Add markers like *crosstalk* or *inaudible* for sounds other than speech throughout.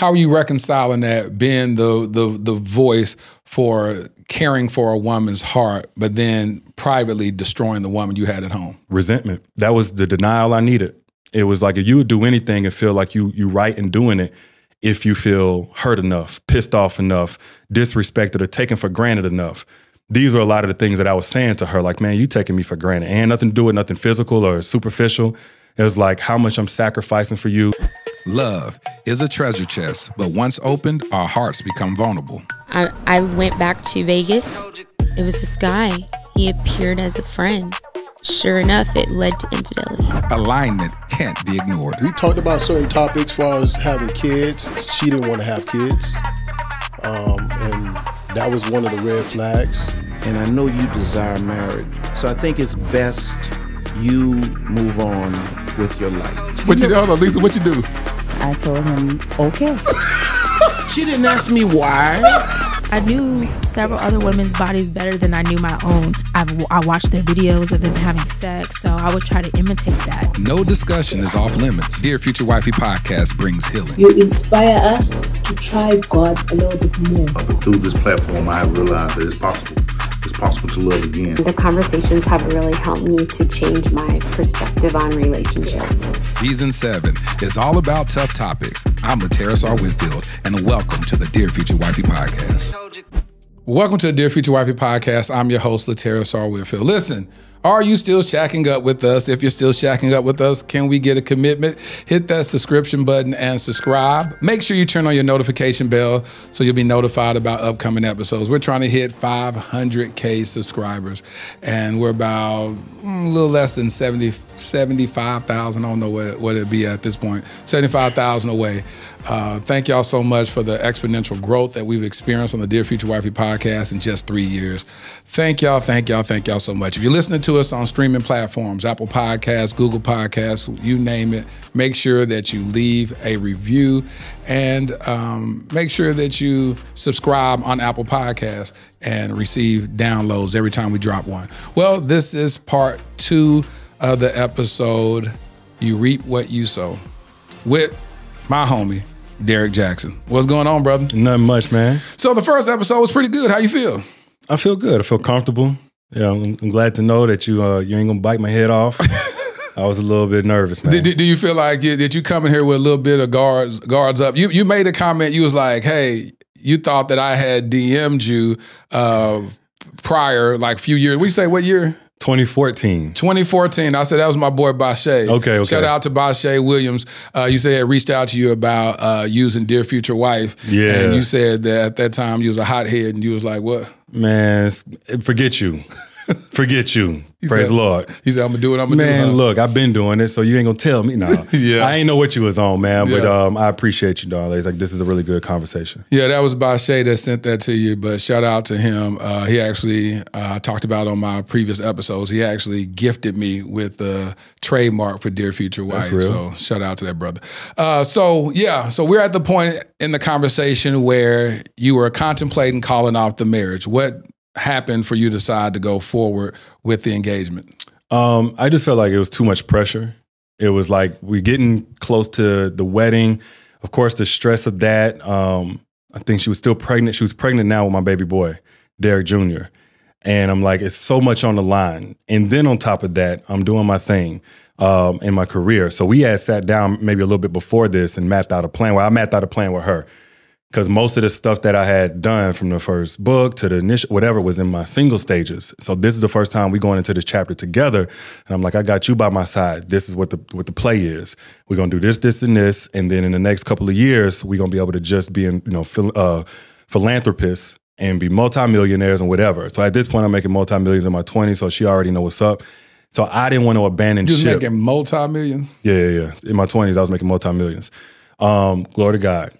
how are you reconciling that being the the the voice for caring for a woman's heart, but then privately destroying the woman you had at home? Resentment. That was the denial I needed. It was like if you would do anything and feel like you you right in doing it if you feel hurt enough, pissed off enough, disrespected or taken for granted enough. These are a lot of the things that I was saying to her, like, man, you taking me for granted. And nothing to do with nothing physical or superficial. It was like how much I'm sacrificing for you. Love is a treasure chest, but once opened, our hearts become vulnerable. I, I went back to Vegas. It was this guy. He appeared as a friend. Sure enough, it led to infidelity. Alignment can't be ignored. We talked about certain topics as far as having kids. She didn't want to have kids. Um, and that was one of the red flags. And I know you desire marriage. So I think it's best you move on with your life. What you do? Hold on, Lisa, what you do? I told him, okay. *laughs* She didn't ask me why. I knew several other women's bodies better than I knew my own. I've, I watched their videos of them having sex, so I would try to imitate that. No discussion is off limits. Dear Future Wifey podcast brings healing. You inspire us to try God a little bit more. But through this platform, I have realized that it's possible. It's possible to love again. The conversations have really helped me to change my perspective on relationships. Season 7 is all about tough topics. I'm LaTerras R. Whitfield, and welcome to the Dear Future Wifey podcast. Welcome to the Dear Future Wifey podcast. I'm your host, LaTerras R. Whitfield. Listen, are you still shacking up with us? If you're still shacking up with us, can we get a commitment? Hit that subscription button and subscribe. Make sure you turn on your notification bell so you'll be notified about upcoming episodes. We're trying to hit 500K subscribers, and we're about mm, a little less than 70, 75,000. I don't know what, what it'd be at this point, 75,000 away. Uh, thank y'all so much for the exponential growth that we've experienced on the Dear Future Wifey podcast in just three years. Thank y'all, thank y'all, thank y'all so much. If you're listening to us on streaming platforms, Apple Podcasts, Google Podcasts, you name it, make sure that you leave a review and um, make sure that you subscribe on Apple Podcasts and receive downloads every time we drop one. Well, this is part two of the episode. You reap what you sow with my homie Derrick Jaxn. What's going on, brother? Nothing much, man. So the first episode was pretty good. How you feel? I feel good. I feel comfortable. Yeah, I'm, I'm glad to know that you uh, you ain't gonna bite my head off. *laughs* I was a little bit nervous, man. Did, do you feel like you, did you come in here with a little bit of guards guards up? You you made a comment. You was like, "Hey, you thought that I had DM'd you uh, prior, like a few years." We say what year? 2014. 2014. I said that was my boy Bashe. Okay, okay. Shout out to Bashe Williams. Uh, you said I reached out to you about uh, using Dear Future Wife. Yeah. And you said that at that time you was a hothead and you was like, what? Man, forget you. *laughs* Forget you. He Praise said- the Lord. He said, I'm gonna do what I'm gonna Man, do. huh? look, I've been doing it, so you ain't gonna tell me. No, *laughs* Yeah. I ain't know what you was on, man. But Yeah. um, I appreciate you, darling. It's like this is a really good conversation. Yeah, that was Bashe that sent that to you. But shout out to him. Uh, he actually uh, I talked about on my previous episodes. He actually gifted me with the trademark for Dear Future Wife. So shout out to that brother. Uh, so yeah, so we're at the point in the conversation where you were contemplating calling off the marriage. What happened for you to decide to go forward with the engagement? Um, I just felt like it was too much pressure. It was like we're getting close to the wedding. Of course, the stress of that. Um, I think she was still pregnant. She was pregnant now with my baby boy, Derrick Jr. And I'm like, it's so much on the line. And then on top of that, I'm doing my thing um, in my career. So we had sat down maybe a little bit before this and mapped out a plan. Well, I mapped out a plan with her because most of the stuff that I had done from the first book to the initial whatever was in my single stages. So this is the first time we going into this chapter together, and I'm like, I got you by my side. This is what the what the play is. We're gonna do this, this, and this, and then in the next couple of years, we're gonna be able to just be in you know phil- uh, philanthropists and be multimillionaires and whatever. So at this point, I'm making multimillions in my 20s, so she already know what's up. So I didn't want to abandon You ship. making multi millions. yeah, yeah, yeah. In my 20s, I was making multimillions. Um, glory to God.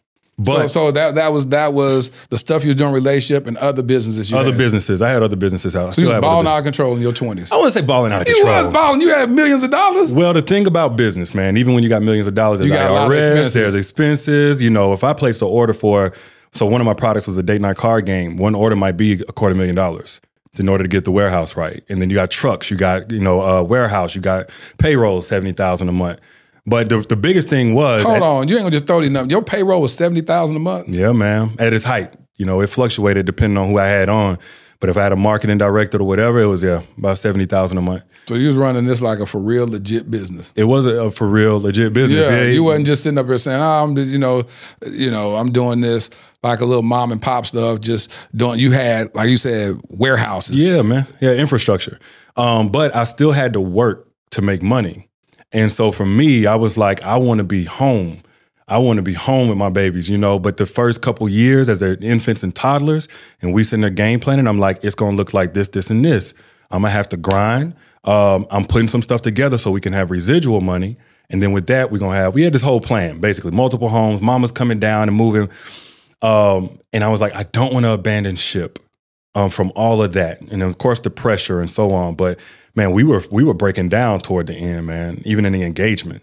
So, But so that that was that was the stuff you were doing relationship and other businesses. You other had. businesses, I had other businesses out. I So still you was balling out of control in your twenties. I want to say balling out of You control. was balling. You had millions of dollars. Well, the thing about business, man, even when you got millions of dollars, there's You got a lot of IRS, expenses. there's expenses. You know, if I placed an order for, so one of my products was a date night card game. One order might be a quarter million dollars in order to get the warehouse right. And then you got trucks, you got you know uh, warehouse, you got payroll seventy thousand a month. But the, the biggest thing was Hold on, you ain't gonna just throw these numbers. Your payroll was seventy thousand a month. Yeah, man. At its height, you know, it fluctuated depending on who I had on. But if I had a marketing director or whatever, it was yeah about seventy thousand a month. So you was running this like a for real legit business. It was a, a for real legit business. Yeah, Yeah, you wasn't just sitting up here saying, "Oh, I'm, you know, you know, I'm doing this like a little mom and pop stuff." Just doing. You had, like you said, warehouses. Yeah, man. Yeah, infrastructure. Um, but I still had to work to make money. And so for me, I was like, I want to be home. I want to be home with my babies, you know. But the first couple years as they're infants and toddlers, and we sitting there game planning, I'm like, it's gonna look like this, this, and this. I'm gonna have to grind. Um, I'm putting some stuff together so we can have residual money. And then with that, we're gonna have we had this whole plan, basically, multiple homes, mama's coming down and moving. Um, and I was like, I don't want to abandon ship um, from all of that, and of course the pressure and so on. But man, we were we were breaking down toward the end, man. Even in the engagement.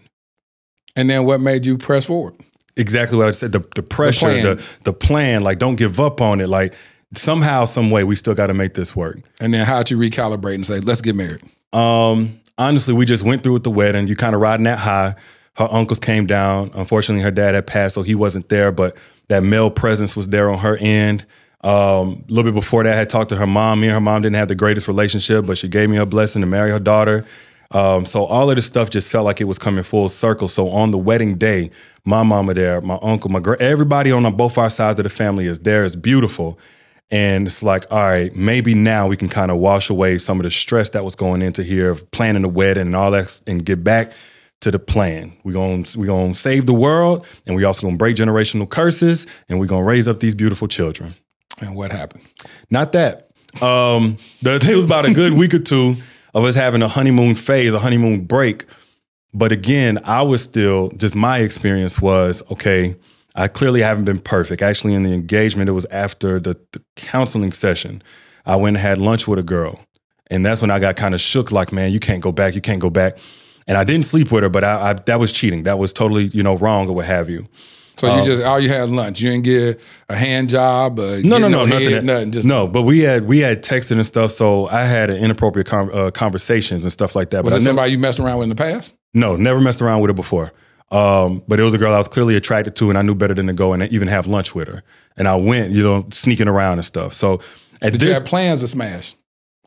And then what made you press forward? Exactly what I said. The the pressure, plan. the the plan. Like, don't give up on it. Like somehow, some way, we still got to make this work. And then how'd you recalibrate and say, "Let's get married"? Um, honestly, we just went through with the wedding. You kind of riding that high. Her uncles came down. Unfortunately, her dad had passed, so he wasn't there. But that male presence was there on her end. Um, a little bit before that, I had talked to her mom. Me and her mom didn't have the greatest relationship, but she gave me a blessing to marry her daughter. Um, so all of this stuff just felt like it was coming full circle. So on the wedding day, my mama there, my uncle, my gra- everybody on both our sides of the family is there. It's beautiful. And it's like, all right, maybe now we can kind of wash away some of the stress that was going into here of planning the wedding and all that and get back to the plan. We're going we gonna save the world and we also gonna break generational curses and we're gonna raise up these beautiful children. And what happened? Not that. Um, the, it was about a good week or two of us having a honeymoon phase, a honeymoon break. But again, I was still just my experience was okay. I clearly haven't been perfect. Actually, in the engagement, it was after the, the counseling session. I went and had lunch with a girl, and that's when I got kind of shook. Like, man, you can't go back. You can't go back. And I didn't sleep with her, but I, I that was cheating. That was totally you know wrong or what have you. So you Um, just all you had lunch. You didn't get a hand job. Uh, no, no, no, head, nothing. that- nothing. Just no, but we had we had texted and stuff, so I had inappropriate com- uh, conversations and stuff like that. was but it never, somebody you messed around with in the past? no, never messed around with her before. Um, but it was a girl I was clearly attracted to, and I knew better than to go and even have lunch with her. And I went, you know, sneaking around and stuff. So at Did you have plans to smash?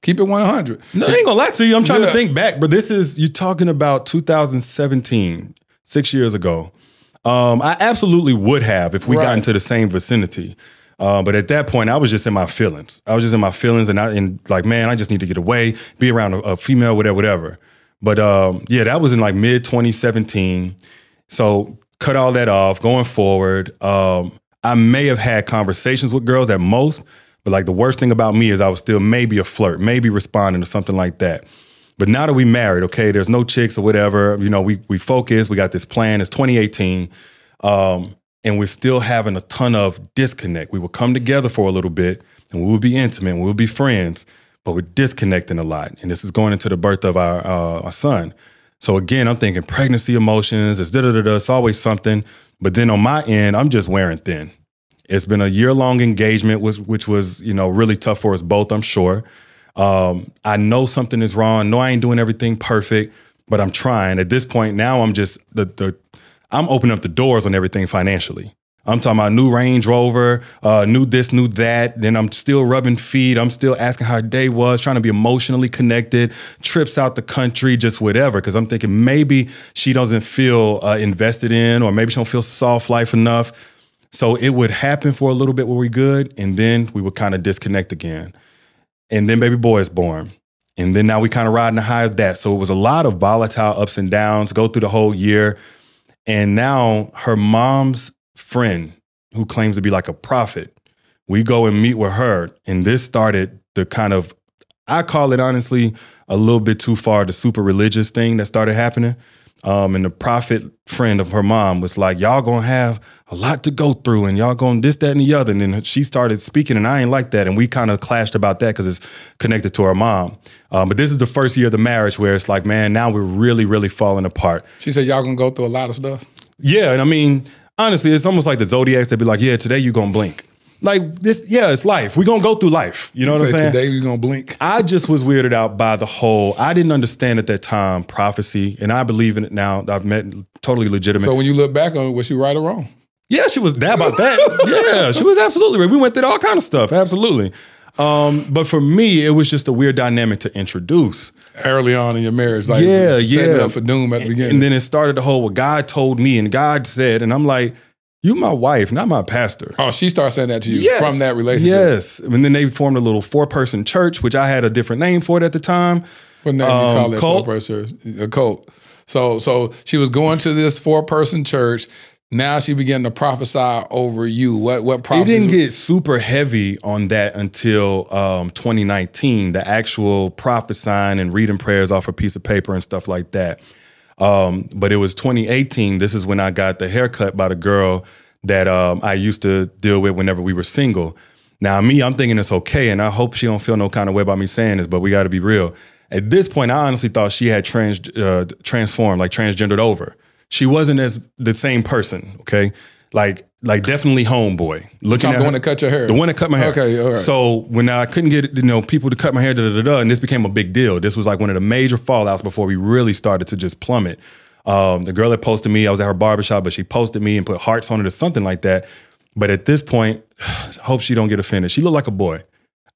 Keep it one hundred. no, I ain't gonna lie to you. I'm trying Yeah. to think back, but this is you're talking about 2017, six years ago. Um, I absolutely would have if we got into the same vicinity. Uh, but at that point, I was just in my feelings. I was just in my feelings, and I and like, man, I just need to get away, be around a, a female, whatever, whatever. But um, yeah, that was in like mid 2017. So cut all that off. Going forward, um, I may have had conversations with girls at most, but like the worst thing about me is I was still maybe a flirt, maybe responding to something like that. But now that we married, okay, there's no chicks or whatever. You know, we we focus. We got this plan. It's 2018, um, and we're still having a ton of disconnect. We would come together for a little bit, and we would be intimate. We would be friends, but we're disconnecting a lot. And this is going into the birth of our uh, our son. So again, I'm thinking pregnancy emotions. It's da da da da. It's always something. But then on my end, I'm just wearing thin. It's been a year long engagement, which which was you know really tough for us both. I'm sure. Um, I know something is wrong. No, I ain't doing everything perfect, but I'm trying. At this point now, I'm just the the I'm opening up the doors on everything financially. I'm talking about new Range Rover, uh, new this, new that. Then I'm still rubbing feet. I'm still asking how her day was, trying to be emotionally connected, trips out the country, just whatever. Because I'm thinking maybe she doesn't feel uh, invested in, or maybe she don't feel soft life enough. So it would happen for a little bit where we good, and then we would kind of disconnect again. And then baby boy is born. And then now we kind of riding the high of that. So it was a lot of volatile ups and downs, go through the whole year. And now her mom's friend, who claims to be like a prophet, we go and meet with her. And this started the kind of, I call it honestly, a little bit too far, the super religious thing that started happening. Um, and the prophet friend of her mom was like, Y'all gonna have a lot to go through, and y'all gonna this, that, and the other. And then she started speaking, and I ain't like that. And we kind of clashed about that because it's connected to her mom. Um, but this is the first year of the marriage where it's like, man, now we're really, really falling apart. She said y'all gonna go through a lot of stuff. Yeah, and I mean, honestly, it's almost like the zodiacs. They'd be like, "Yeah, today you're gonna blink." Like this, yeah, it's life. We're gonna go through life. You know what I'm saying? today we're gonna blink. I just was weirded out by the whole. I didn't understand at that time prophecy, and I believe in it now. I've met totally legitimate. So when you look back on it, was she right or wrong? yeah, she was that about that. *laughs* yeah, she was absolutely right. We went through all kind of stuff. Absolutely. Um, but for me, it was just a weird dynamic to introduce. Early on in your marriage, like yeah, yeah. up for doom at the beginning. And then it started the whole what God told me and God said, and I'm like, you my wife, not my pastor. oh, she started saying that to you Yes. from that relationship. Yes. And then they formed a little four person church, which I had a different name for it at the time. What name Um, you call it? cult. Four person a cult. So so she was going to this four person church. Now she began to prophesy over you. What what It prophecies? didn't get super heavy on that until um, 2019, the actual prophesying and reading prayers off a piece of paper and stuff like that. Um, but it was 2018. This is when I got the haircut by the girl that um, I used to deal with whenever we were single. Now, me, I'm thinking it's okay, and I hope she don't feel no kind of way about me saying this, but we got to be real. At this point, I honestly thought she had trans uh, transformed, like transgendered over. She wasn't as the same person. Okay, like like definitely homeboy. Looking at the one that cut your hair. the one that cut my hair. Okay, all right. So when I couldn't get you know people to cut my hair, da, da, da, da, and this became a big deal. This was like one of the major fallouts before we really started to just plummet. Um, the girl that posted me, I was at her barbershop, but she posted me and put hearts on it or something like that. But at this point, *sighs* hope she don't get offended. She looked like a boy.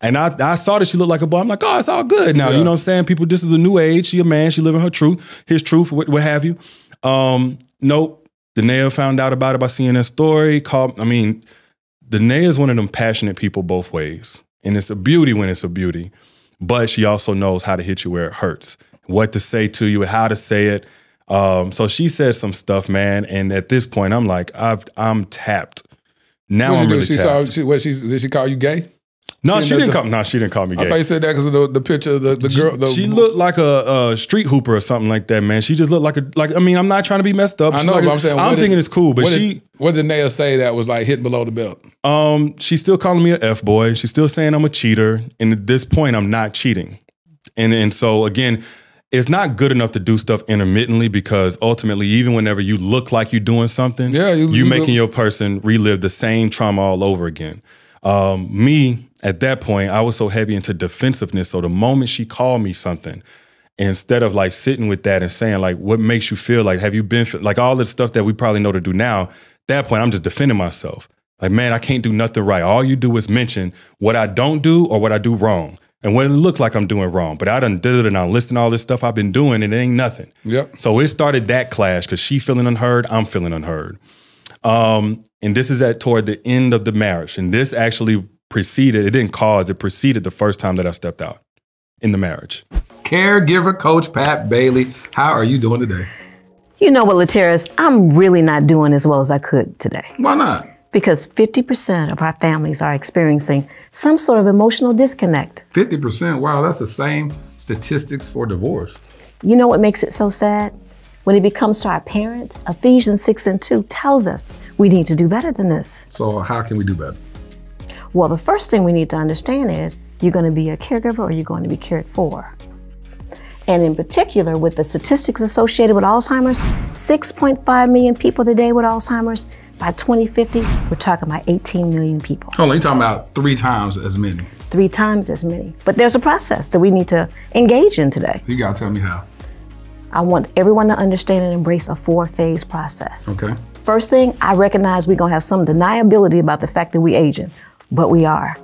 And I, I saw that she looked like a boy. I'm like, oh, it's all good now. Yeah. You know what I'm saying? People, this is a new age. She a man. She living her truth, his truth, what, what have you. Um, nope. Da'Naia found out about it by seeing that story. Called, I mean, Da'Naia is one of them passionate people both ways. And it's a beauty when it's a beauty. But she also knows how to hit you where it hurts, what to say to you, how to say it. Um, so she said some stuff, man. And at this point, I'm like, I've, I'm tapped. Now What I'm do? really She tapped. saw. She, what she did she call you gay? No, she she didn't call. No, she didn't call me I thought you said that because of the, the picture of the, the girl. The, she looked like a, a street hooper or something like that, man. She just looked like a like. I mean, I'm not trying to be messed up. I know, like but I'm saying I'm what did- thinking it's cool, but what she Did, what did Naya say that was like hitting below the belt? Um, she's still calling me a f boy. She's still saying I'm a cheater, and at this point, I'm not cheating. And and so again, it's not good enough to do stuff intermittently because ultimately, even whenever you look like you're doing something, Yeah, you- you you making look- your person relive the same trauma all over again. Um, me at that point, I was so heavy into defensiveness. So the moment she called me something, instead of like sitting with that and saying like, what makes you feel like? Have you been like all the stuff that we probably know to do now? that point, I'm just defending myself. Like, man, I can't do nothing right. All you do is mention what I don't do or what I do wrong. And what it looked like I'm doing wrong. But I done did it and I'm listing all this stuff I've been doing and it ain't nothing. Yep. So it started that clash because she feeling unheard, I'm feeling unheard. Um, and this is at toward the end of the marriage. And this actually preceded, it didn't cause, it preceded the first time that I stepped out in the marriage. Caregiver coach Pat Bailey, how are you doing today? You know what, LaTerras, I'm really not doing as well as I could today. Why not? Because 50% of our families are experiencing some sort of emotional disconnect. 50%. Wow, that's the same statistics for divorce. You know what makes it so sad? When it becomes to our parents, Ephesians 6 and 2 tells us we need to do better than this. So, how can we do better? Well, the first thing we need to understand is you're going to be a caregiver or you're going to be cared for. And in particular, with the statistics associated with Alzheimer's, 6.5 million people today with Alzheimer's. By 2050, we're talking about 18 million people, Hold on, you're talking about three times as many. three times as many. But there's a process that we need to engage in today. You gotta tell me how. I want everyone to understand and embrace a four phase process. Okay. First thing, I recognize we're gonna have some deniability about the fact that we're aging, but we are.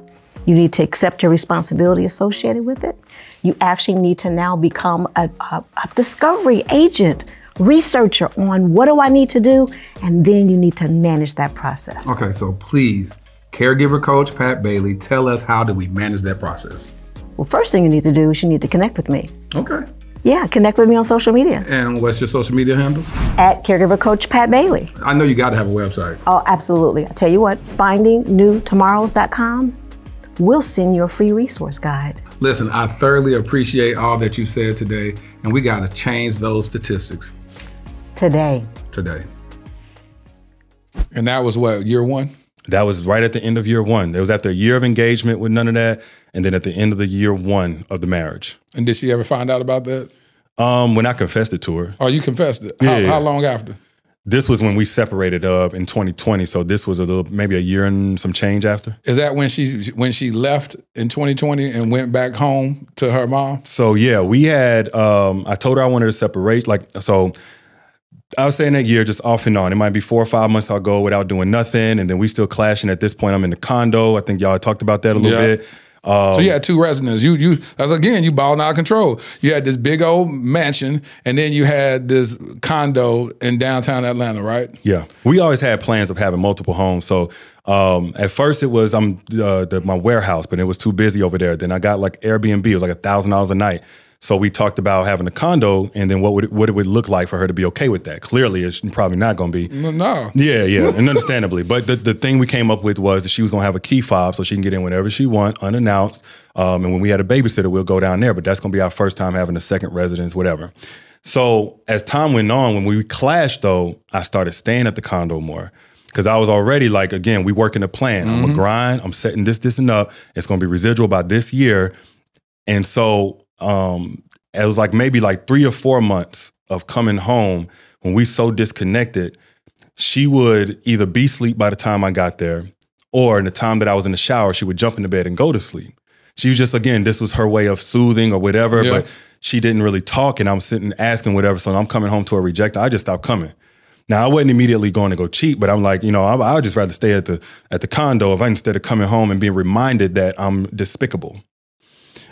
You need to accept your responsibility associated with it. You actually need to now become a, a, a discovery agent, researcher on what do I need to do, and then you need to manage that process. Okay, so please, caregiver coach Pat Bailey, tell us how do we manage that process? Well, first thing you need to do is you need to connect with me. Okay. Yeah, connect with me on social media And what's your social media handles? at Caregiver Coach Pat Bailey. I know you gotta have a website. Oh, absolutely. I tell you what, findingnewtomorrows.com will send you a free resource guide. Listen, I thoroughly appreciate all that you said today, and we gotta change those statistics Today. today. And that was what, year one? That was right at the end of year one. It was after a year of engagement with none of that, and then at the end of the year one of the marriage. And did she ever find out about that? Um, when I confessed it to her, Oh, you confessed it. How, Yeah. how long after? this was when we separated up in 2020. So this was a little, maybe a year and some change after. Is that when she when she left in 2020 and went back home to her mom? So yeah, we had. Um, I told her I wanted to separate. Like so, I was saying that year just off and on. It might be four or five months I'll go without doing nothing, and then we still clashing. At this point, I'm in the condo. I think y'all talked about that a little Yeah. bit. Um, so you had two residences. You you that's again you balling out of control. You had this big old mansion, and then you had this condo in downtown Atlanta, right? Yeah, we always had plans of having multiple homes. So um, at first it was I'm uh, the, my warehouse, but it was too busy over there. Then I got like Airbnb. It was like a thousand dollars a night. So we talked about having a condo, and then what would it, what it would look like for her to be okay with that. Clearly, it's probably not going to be. No, no. Yeah, yeah, and *laughs* understandably. But the, the thing we came up with was that she was going to have a key fob so she can get in whenever she want, unannounced. Um, and when we had a babysitter, we'll go down there. But that's going to be our first time having a second residence, whatever. So as time went on, when we clashed, though, I started staying at the condo more because I was already like, again, we working a plan. I'm a grind. I'm setting this, this, and up. It's going to be residual by this year. And so um, it was like maybe like three or four months of coming home when we so disconnected. She would either be asleep by the time I got there, or in the time that I was in the shower, she would jump into bed and go to sleep. She was just again, this was her way of soothing or whatever, Yeah. but she didn't really talk, and I'm sitting asking whatever. So I'm coming home to a reject. I just stopped coming. Now I wasn't immediately going to go cheat, but I'm like, you know, I, I would just rather stay at the at the condo if I instead of coming home and being reminded that I'm despicable.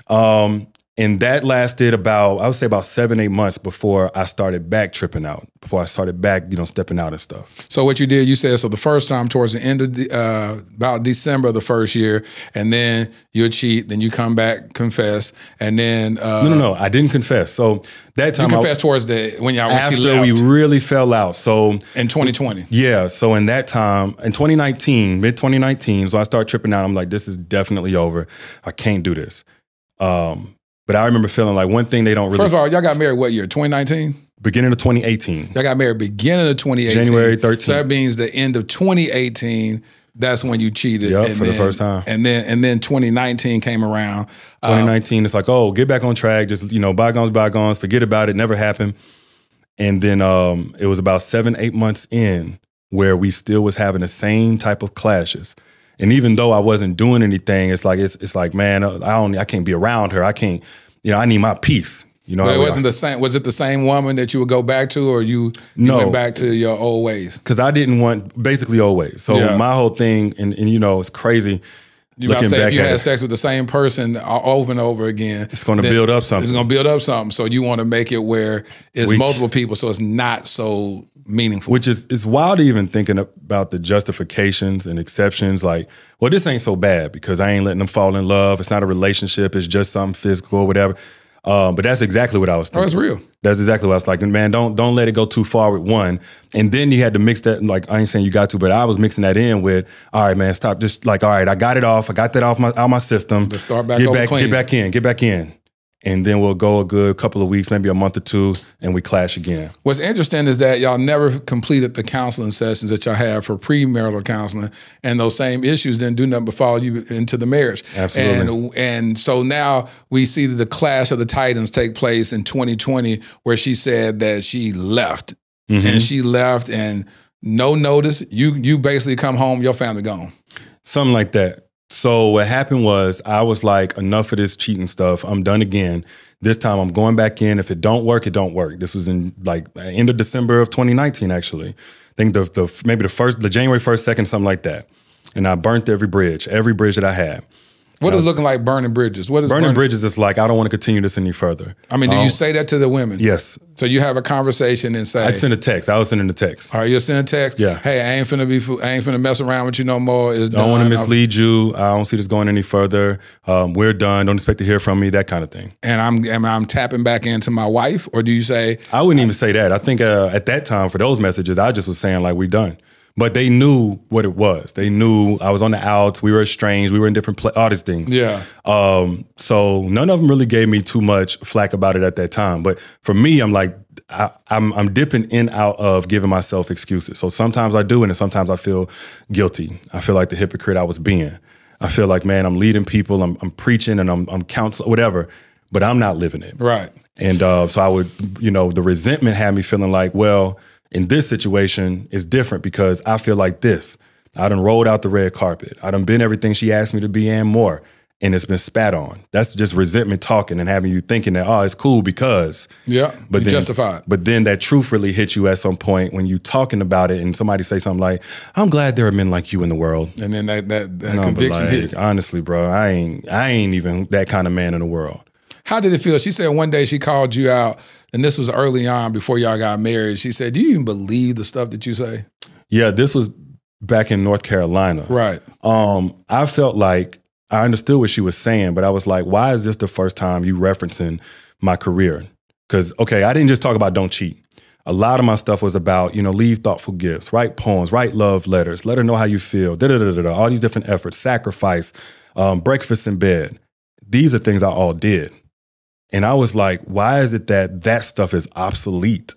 Um, and that lasted about I would say about seven eight months before I started back tripping out. Before I started back, you know, stepping out and stuff. So what you did, you said so the first time towards the end of the, uh, about December of the first year, and then you cheat, then you come back, confess, and then uh, no, no, no, I didn't confess. So that you time I- confessed towards the when y'all after we really fell out. So in 2020. Yeah. So in that time, in 2019, mid 2019, so I start tripping out. I'm like, this is definitely over. I can't do this. Um, but I remember feeling like one thing they don't really First of all, y'all got married what year? 2019. beginning of 2018. Y'all got married beginning of 2018. January 13th. So that means the end of 2018. That's when you cheated. Yep, for the first time. And then and then 2019 came around. Uh, 2019, it's like, oh, get back on track. Just you know, bygones, bygones. Forget about it. Never happened. And then um, it was about seven, eight months in where we still was having the same type of clashes. And even though I wasn't doing anything, it's like it's it's like, man, uh, I don't, I can't be around her. I can't, you know, I need my peace. You know, but it wasn't the same. Was it the same woman that you would go back to, or you, you No. went back to your old ways? because I didn't want basically always. So Yeah. my whole thing, and, and you know, it's crazy. You about to looking say if you had sex with the same person over and over again, It's gonna build up something. It's going to build up something. So you want to make it where it's We- multiple people, so it's not so meaningful. Which is is wild even thinking about the justifications and exceptions. Like, well, this ain't so bad because I ain't letting them fall in love. It's not a relationship. It's just something physical or whatever. Um, but that's exactly what I was Oh, thinking. it's real. That's exactly what I was like. And man, don't don't let it go too far with one. And then you had to mix that. Like I ain't saying you got to, but I was mixing that in with. All right, man, stop. Just like all right, I got it off. I got that off my out my system. Let's start back Get back. clean. Get back in. Get back in. And then we'll go a good couple of weeks, maybe a month or two, and we clash again. What's interesting is that y'all never completed the counseling sessions that y'all had for premarital counseling, and those same issues didn't do nothing but follow you into the marriage. Absolutely. And and so now we see the clash of the titans take place in 2020, where she said that she left, Mm-hmm. and she left, and no notice. You you basically come home, your family gone. Something like that. So what happened was I was like, enough of this cheating stuff. I'm done again. This time I'm going back in. If it don't work, it don't work. This was in like end of December of 2019, actually. I think the the maybe the first the January 1st, 2nd, something like that. And I burnt every bridge, every bridge that I had. What is looking like burning bridges? What is Burning bridges is like I don't want to continue this any further. I mean, do Um, you say that to the women? Yes. So you have a conversation and say, I'd send a text. I was sending a text. All right, you'll send a text. Yeah. Hey, I ain't finna be. I ain't finna mess around with you no more. It's Don't want to mislead you. I don't see this going any further. Um, we're done. Don't expect to hear from me. That kind of thing. And I'm and I'm tapping back into my wife, or do you say I wouldn't even say that. I think uh, at that time for those messages, I just was saying like we're done. But they knew what it was. They knew I was on the outs. We were estranged. We were in different pla- all these things. Yeah. Um. So none of them really gave me too much flack about it at that time. But for me, I'm like I, I'm I'm dipping in out of giving myself excuses. So sometimes I do, and sometimes I feel guilty. I feel like the hypocrite I was being. I feel like man, I'm leading people. I'm I'm preaching and I'm I'm counseling whatever. But I'm not living it. right? And uh, so I would, you know, the resentment had me feeling like, well, In this situation, it's different because I feel like this. I done rolled out the red carpet. I done been everything she asked me to be and more. And it's been spat on. That's just resentment talking and having you thinking that, oh, it's cool because. Yeah. But then, justified. But then that truth really hits you at some point when you talking about it and somebody say something like, I'm glad there are men like you in the world. And then that that, that No, conviction like, hit. Honestly, bro, I ain't I ain't even that kind of man in the world. How did it feel? She said one day she called you out, and this was early on before y'all got married. She said, "Do you even believe the stuff that you say?" Yeah, this was back in North Carolina. Right. Um, I felt like I understood what she was saying, but I was like, why is this the first time you referencing my career? Because okay, I didn't just talk about don't cheat. A lot of my stuff was about, you know, leave thoughtful gifts, write poems, write love letters, let her know how you feel, da da da da da, all these different efforts, sacrifice, um, breakfast in bed. These are things I all did. And I was like, why is it that that stuff is obsolete?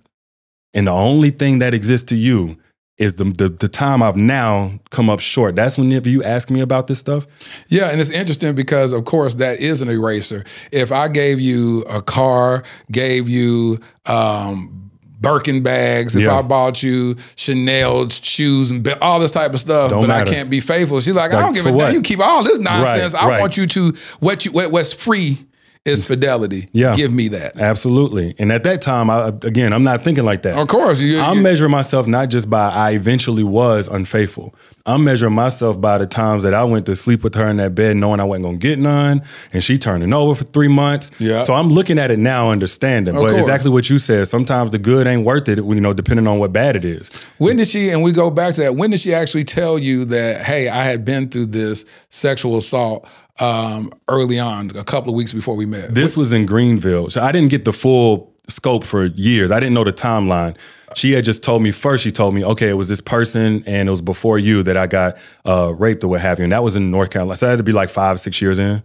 And the only thing that exists to you is the, the the time I've now come up short. That's whenever you ask me about this stuff. Yeah, and it's interesting because, of course, that is an eraser. If I gave you a car, gave you um, Birkin bags, if Yeah. I bought you Chanel shoes and all this type of stuff, Don't but matter. I can't be faithful. She's like, I don't give a damn. You keep all this nonsense. Right, I right. want you to what you what, what's free is fidelity. Yeah. give me that. Absolutely. And at that time, I, again, I'm not thinking like that. Of course, you, I'm you- measuring myself not just by I eventually was unfaithful. I'm measuring myself by the times that I went to sleep with her in that bed knowing I wasn't gonna get none, and she turning over for three months. Yeah. So I'm looking at it now, understanding. Of but course. exactly what you said. Sometimes the good ain't worth it, you know, depending on what bad it is. When did she, and we go back to that, when did she actually tell you that, hey, I had been through this sexual assault um, early on, a couple of weeks before we met? This was in Greenville. So I didn't get the full scope for years. I didn't know the timeline. She had just told me first, she told me, okay, it was this person and it was before you that I got uh, raped or what have you. And that was in North Carolina. So that had to be like five, six years in.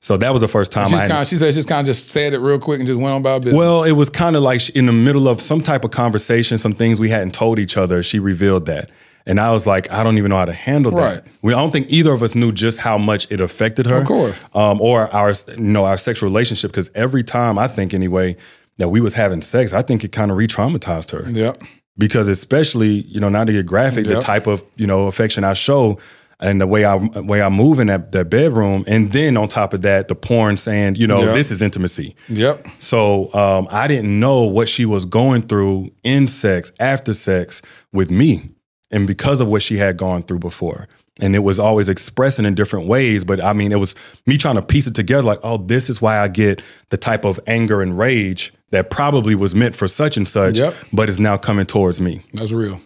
So that was the first time I had- kind she said she just kind of just said it real quick and just went on about business. well, it was kind of like in the middle of some type of conversation, some things we hadn't told each other. She revealed that. And I was like, I don't even know how to handle that. Right. We, I don't think either of us knew just how much it affected her. Of course. Um, or our, you know, our sexual relationship. Because every time I think anyway that we was having sex, I think it kind of re-traumatized her. Yep. Because especially, you know, not to get graphic, the type of, you know, affection I show and the way I way I move in that, that bedroom. And then on top of that, the porn saying, you know, Yep. this is intimacy. Yep. So um, I didn't know what she was going through in sex, after sex with me, and because of what she had gone through before. And it was always expressing in different ways. But I mean, it was me trying to piece it together like, oh, this is why I get the type of anger and rage that probably was meant for such and such, Yep. but is now coming towards me. That's real.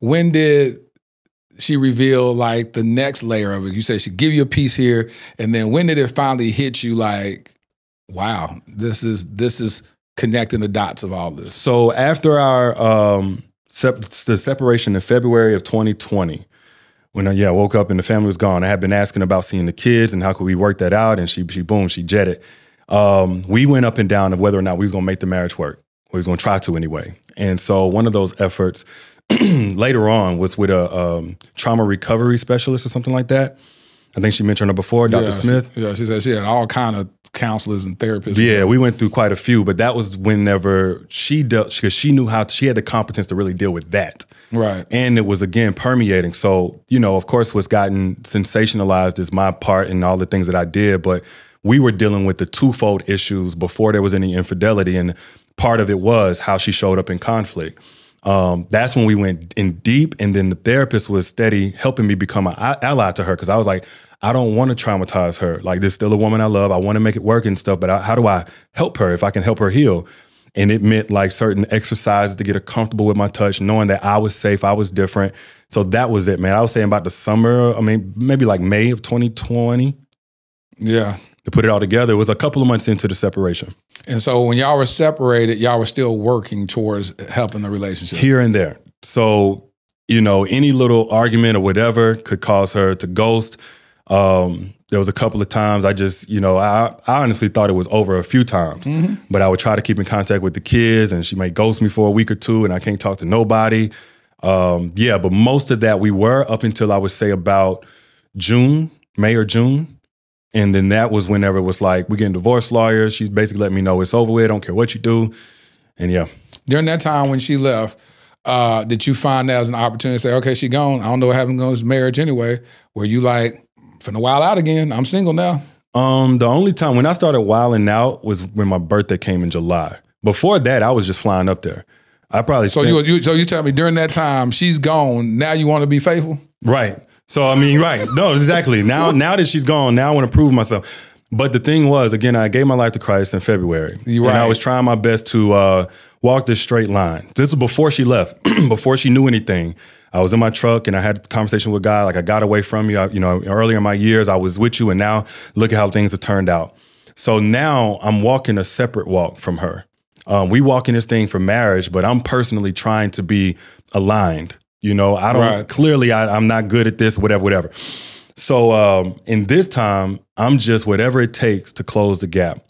When did she reveal like the next layer of it? You said she give you a piece here, and then when did it finally hit you like, wow, this is this is connecting the dots of all this? So after our um, sep- the separation in February of 2020, when I, yeah I woke up and the family was gone, I had been asking about seeing the kids and how could we work that out, and she she boom she jetted. Um, we went up and down of whether or not we was gonna make the marriage work. We was gonna try to anyway. And so one of those efforts *clears throat* later on was with a um, trauma recovery specialist or something like that. I think she mentioned her before, Dr. Yeah, Smith. She, yeah, she said she had all kind of counselors and therapists. Yeah, we went through quite a few, but that was whenever she dealt because she knew how she had the competence to really deal with that. Right. And it was again permeating. So, you know, of course, what's gotten sensationalized is my part and all the things that I did, but we were dealing with the twofold issues before there was any infidelity. And part of it was how she showed up in conflict. Um, that's when we went in deep, and then the therapist was steady helping me become an ally to her because I was like, I don't want to traumatize her. Like, this still a woman I love. I want to make it work and stuff, but I, how do I help her if I can help her heal? And it meant like certain exercises to get her comfortable with my touch, knowing that I was safe, I was different. So that was it, man. I was saying about the summer, I mean, maybe like May of 2020 Yeah. To put it all together. It was a couple of months into the separation, And so when y'all were separated, y'all were still working towards helping the relationship. here and there. So, you know, any little argument or whatever could cause her to ghost. Um, there was a couple of times I just, you know, I, I honestly thought it was over a few times, but I would try to keep in contact with the kids and she might ghost me for a week or two and I can't talk to nobody. Um, yeah, but most of that we were up until I would say about June, May or June. And then that was whenever it was like, we're getting divorce lawyers. She's basically letting me know it's over with. I don't care what you do. And yeah. During that time when she left, uh, did you find that as an opportunity to say, okay, she gone. I don't know what happened to this marriage anyway. Were you like, finna wild out again? I'm single now. Um, the only time when I started wilding out was when my birthday came in July. Before that, I was just flying up there. I probably So spent- you, you so you tell me during that time she's gone. Now you want to be faithful? Right. So I mean, right. No, exactly. Now now that she's gone, now I want to prove myself. But the thing was, again, I gave my life to Christ in February. You And I was trying my best to uh, walk this straight line. This was before she left, *clears throat* before she knew anything. I was in my truck and I had a conversation with God. Like I got away from you. I, you know, earlier in my years, I was with you, and now look at how things have turned out. So now I'm walking a separate walk from her. Um, we walk in this thing for marriage, but I'm personally trying to be aligned. You know, I don't Right. clearly I, I'm not good at this, whatever, whatever. So um, in this time, I'm just whatever it takes to close the gap.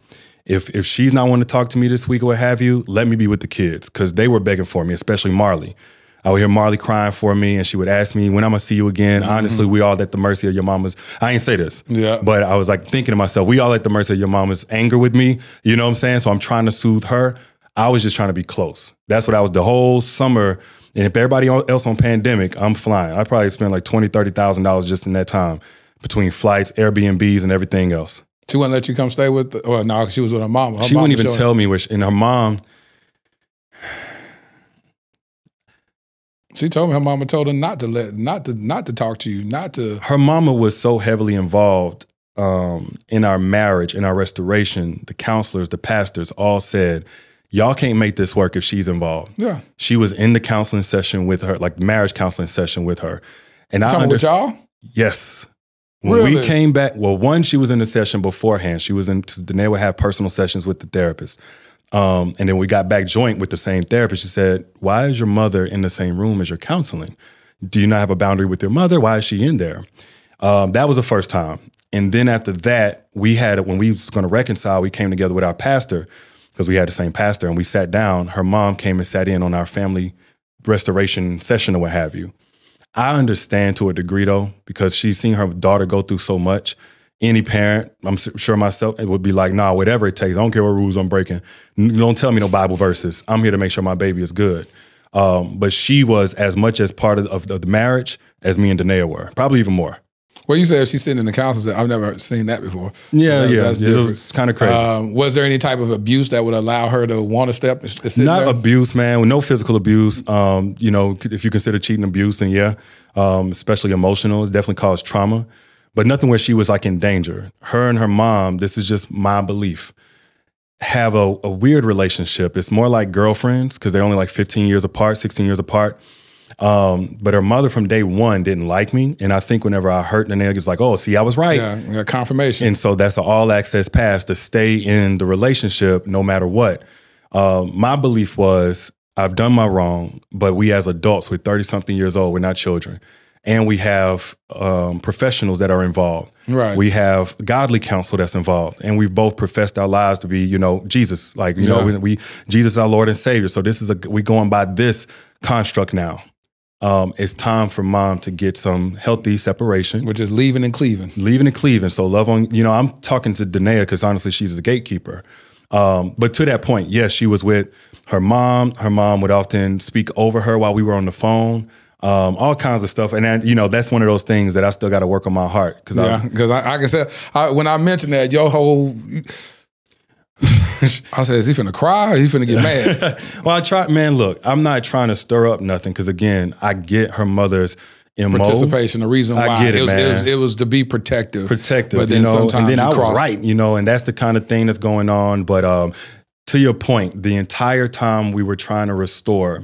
If if she's not wanting to talk to me this week or what have you, let me be with the kids because they were begging for me, especially Marley. I would hear Marley crying for me, and she would ask me when I'm gonna see you again. Honestly, we all at the mercy of your mama's. I ain't say this, Yeah. but I was like thinking to myself, we all at the mercy of your mama's anger with me. You know what I'm saying? So I'm trying to soothe her. I was just trying to be close. That's what I was the whole summer. And if everybody else on pandemic, I'm flying. I probably spent like twenty, thirty thousand dollars just in that time between flights, Airbnbs, and everything else. She wouldn't let you come stay with. The, well, no, she was with her mom. Her she mama wouldn't even tell me which. And her mom, She told me her mama told her not to let, not to, not to talk to you, not to. her mama was so heavily involved um, in our marriage, in our restoration. The counselors, the pastors, all said, "Y'all can't make this work if she's involved." Yeah. She was in the counseling session with her, like marriage counseling session with her, and I Talking with understand. y'all. Yes. When we came back, well, one, she was in the session beforehand. She was in, Da'Naia would have personal sessions with the therapist. Um, and then we got back joint with the same therapist. She said, Why is your mother in the same room as your counseling? Do you not have a boundary with your mother? Why is she in there? Um, that was the first time. And then after that, we had, when we was going to reconcile, we came together with our pastor because we had the same pastor and we sat down. Her mom came and sat in on our family restoration session or what have you. I understand to a degree though, because she's seen her daughter go through so much. Any parent, I'm sure myself, it would be like, nah, whatever it takes. I don't care what rules I'm breaking. Don't tell me no Bible verses. I'm here to make sure my baby is good. Um, but she was as much as part of, of the marriage as me and Da'Naia were, probably even more. Well, you said if she's sitting in the counseling. center. I've never seen that before. So Yeah, that- yeah, that's it different. was kinda crazy. Um, was there any type of abuse that would allow her to want to step and Not there? abuse, man. No physical abuse. Um, you know, if you consider cheating abuse, then yeah, um, especially emotional, it definitely caused trauma. But nothing where she was like in danger. Her and her mom, this is just my belief, have a, a weird relationship. It's more like girlfriends because they're only like 15 years apart, 16 years apart. Um, but her mother from day one didn't like me. And I think whenever I hurt Da'Naia, it's like, oh, see, I was right. yeah, yeah, confirmation. And so that's an all access pass to stay in the relationship no matter what. Um, my belief was I've done my wrong, but we as adults, we're 30 something years old, we're not children. And we have um, professionals that are involved. Right. We have godly counsel that's involved. And we've both professed our lives to be, you know, Jesus. Like, you know, we, we Jesus our Lord and Savior. So this is a we going by this construct now. Um, it's time for mom to get some healthy separation which is leaving and cleaving. leaving and cleaving. So love on, you know, I'm talking to Da'Naia because honestly, she's the gatekeeper. Um, but to that point, yes, she was with her mom. Her mom would often speak over her while we were on the phone. Um, all kinds of stuff, and then you know that's one of those things that I still got to work on my heart because Yeah, because I, I can say I, when I mentioned that your whole, *laughs* I said, is he finna cry or he finna get mad? *laughs* well, I try, man. Look, I'm not trying to stir up nothing because again, I get her mother's MO. Participation, the reason why I get it, was, man. was, it was to be protective, protective, But then you know, sometimes and then you I was right, you know, and that's the kind of thing that's going on. But um, to your point, the entire time we were trying to restore,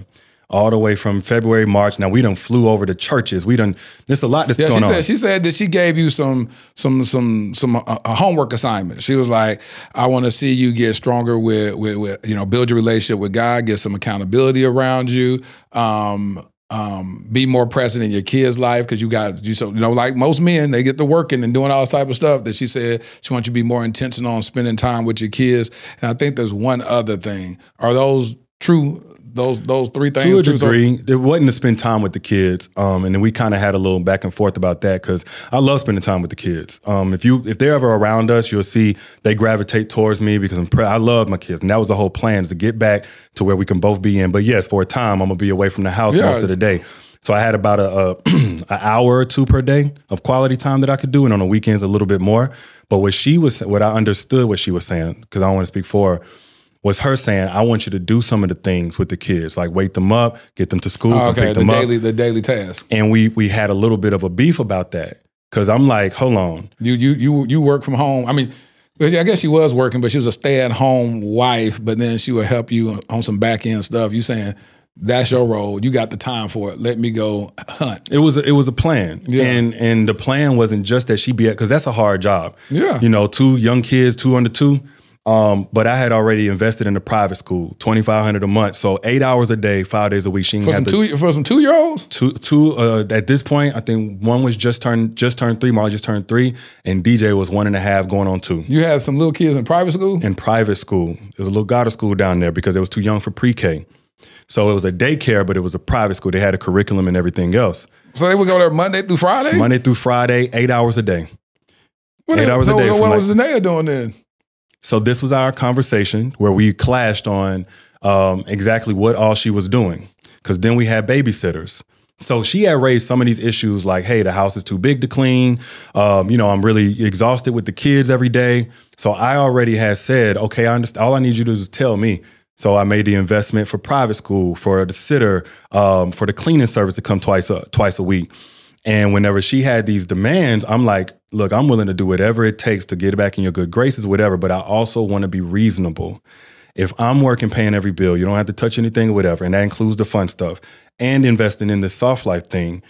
all the way from February, March. Now we done flew over to churches. We done. There's a lot that's Yeah, she going on. said she said that she gave you some some some some uh, a homework assignment. She was like, "I want to see you get stronger with, with with you know build your relationship with God, get some accountability around you, um, um, be more present in your kids' life because you got you so you know like most men they get to working and doing all this type of stuff. That she said she wants you to be more intentional on spending time with your kids. And I think there's one other thing. Are those true those those three things. to a degree. It wasn't to spend time with the kids, um, and then we kind of had a little back and forth about that because I love spending time with the kids. Um, if you if they're ever around us, you'll see they gravitate towards me because I'm pre- I love my kids, and that was the whole plan is to get back to where we can both be in. But yes, for a time, I'm gonna be away from the house Yeah. most of the day. So I had about a, a *clears throat* an hour or two per day of quality time that I could do, and on the weekends a little bit more. But what she was, what I understood, what she was saying, because I don't want to speak for her, was her saying, "I want you to do some of the things with the kids, like wake them up, get them to school, Oh, okay, pick the them daily up." the daily task. And we we had a little bit of a beef about that because I'm like, hold on, You you you you work from home. I mean, I guess she was working, but she was a stay at home wife. But then she would help you on some back end stuff. You saying that's your role. You got the time for it. Let me go hunt. It was a, it was a plan, Yeah. and and the plan wasn't just that she be because that's a hard job. Yeah. you know, two young kids, two under two. Um, but I had already invested in a private school, twenty five hundred a month, so eight hours a day, five days a week. She For some to, two for some two year olds. two two uh, at this point. I think one was just turned just turned three. Marley just turned three, and DJ was one and a half, going on two. You had some little kids in private school. in private school. It was a little Goddard school down there because it was too young for pre-K. So it was a daycare, but it was a private school. They had a curriculum and everything else. So they would go there Monday through Friday. Monday through Friday, eight hours a day. What eight the- hours a so day What was like- Da'Naia doing then? So this was our conversation where we clashed on um, exactly what all she was doing. Because then we had babysitters. So she had raised some of these issues like, hey, the house is too big to clean. Um, you know, I'm really exhausted with the kids every day. So I already had said, okay, I understand. All I need you to do is tell me. So I made the investment for private school, for the sitter, um, for the cleaning service to come twice a, twice a week. And whenever she had these demands, I'm like, look, I'm willing to do whatever it takes to get back in your good graces, whatever, but I also want to be reasonable. If I'm working, paying every bill, you don't have to touch anything or whatever, and that includes the fun stuff, and investing in this soft life thing,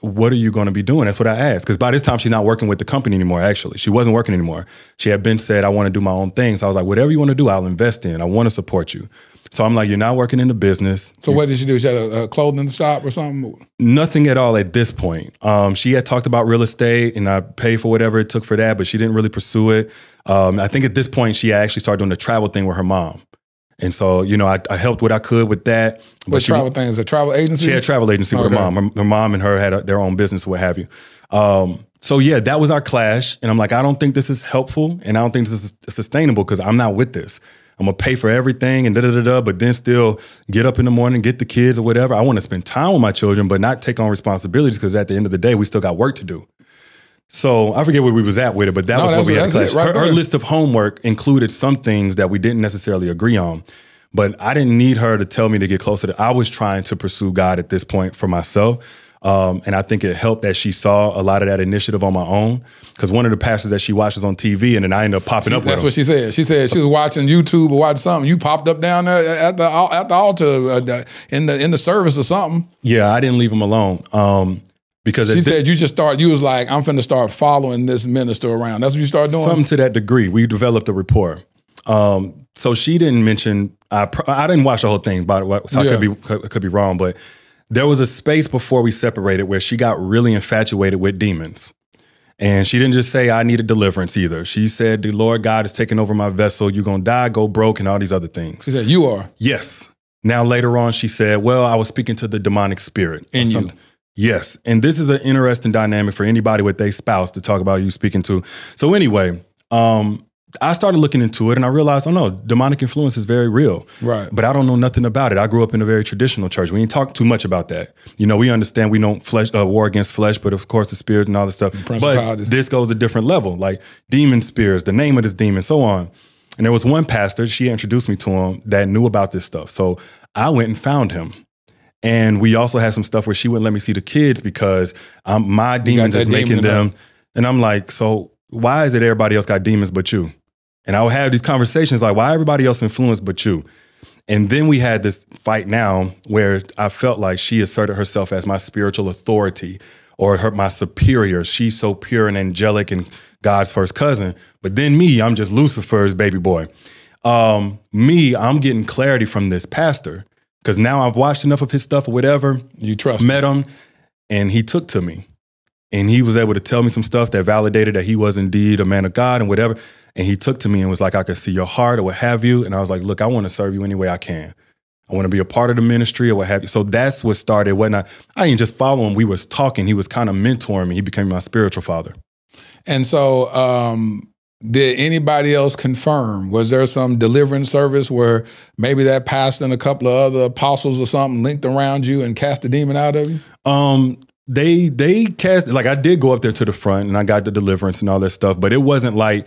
what are you going to be doing? That's what I asked. Because by this time, she's not working with the company anymore, actually. She wasn't working anymore. She had been said, I want to do my own thing. So I was like, whatever you want to do, I'll invest in. I want to support you. So I'm like, you're not working in the business. So what did she do? She had a, a clothing shop or something. Nothing at all at this point. Um, she had talked about real estate and I paid for whatever it took for that, but she didn't really pursue it. Um, I think at this point, she actually started doing the travel thing with her mom. And so, you know, I, I helped what I could with that. What she, travel thing is a travel agency? she had a travel agency with her mom. Her, her mom and her had a, their own business, what have you. Um, so yeah, that was our clash. And I'm like, I don't think this is helpful, and I don't think this is sustainable because I'm not with this. I'm gonna pay for everything and da da da da, but then still get up in the morning, get the kids or whatever. I want to spend time with my children, but not take on responsibilities because at the end of the day, we still got work to do. So I forget where we was at with it, but that No, was what we had. to it, right her, her list of homework included some things that we didn't necessarily agree on, but I didn't need her to tell me to get closer. to I was trying to pursue God at this point for myself. Um, and I think it helped that she saw a lot of that initiative on my own. Because one of the pastors that she watches on TV, and then I ended up popping She- up that's what she said. She said she was watching YouTube or watching something. You popped up down there at the at the altar uh, in the in the service or something. yeah, I didn't leave him alone. Um, because She said you just start. You was like, I'm finna start following this minister around. That's what you started doing. Something to that degree. We developed a rapport. Um, so she didn't mention. I I didn't watch the whole thing, by the way, so I Yeah. could be could, could be wrong. But there was a space before we separated where she got really infatuated with demons, and she didn't just say I needed deliverance either. She said the Lord God is taking over my vessel. You're gonna die, go broke, and all these other things. She said you are. Yes. Now later on, she said, "Well, I was speaking to the demonic spirit In you. Yes, and this is an interesting dynamic for anybody with a spouse to talk about you speaking to. So anyway, um, I started looking into it, and I realized, oh no, demonic influence is very real. Right. But I don't know nothing about it. I grew up in a very traditional church. We ain't talk too much about that. You know, we understand we don't flesh uh, war against flesh, but of course the spirit and all this stuff. But this goes a different level, like demon spirits, the name of this demon, so on. And there was one pastor, she introduced me to him that knew about this stuff. So I went and found him. And we also had some stuff where she wouldn't let me see the kids because um, my demons is making in them. And I'm like, so why is it everybody else got demons but you? And I would have these conversations like, why everybody else influenced but you? And then we had this fight now where I felt like she asserted herself as my spiritual authority or her my superior. She's so pure and angelic and God's first cousin. But then me, I'm just Lucifer's baby boy. Um, me, I'm getting clarity from this pastor because now I've watched enough of his stuff or whatever. You trust. Met him, and he took to me, and he was able to tell me some stuff that validated that he was indeed a man of God and whatever. And he took to me and was like, "I could see your heart or what have you." And I was like, "Look, I want to serve you any way I can. I want to be a part of the ministry or what have you. So that's what started. When I, I didn't just follow him. We was talking. He was kind of mentoring me. He became my spiritual father. And so, um, did anybody else confirm? Was there some deliverance service where maybe that pastor and a couple of other apostles or something linked around you and cast the demon out of you? Um, they they cast like I did go up there to the front and I got the deliverance and all that stuff, but it wasn't like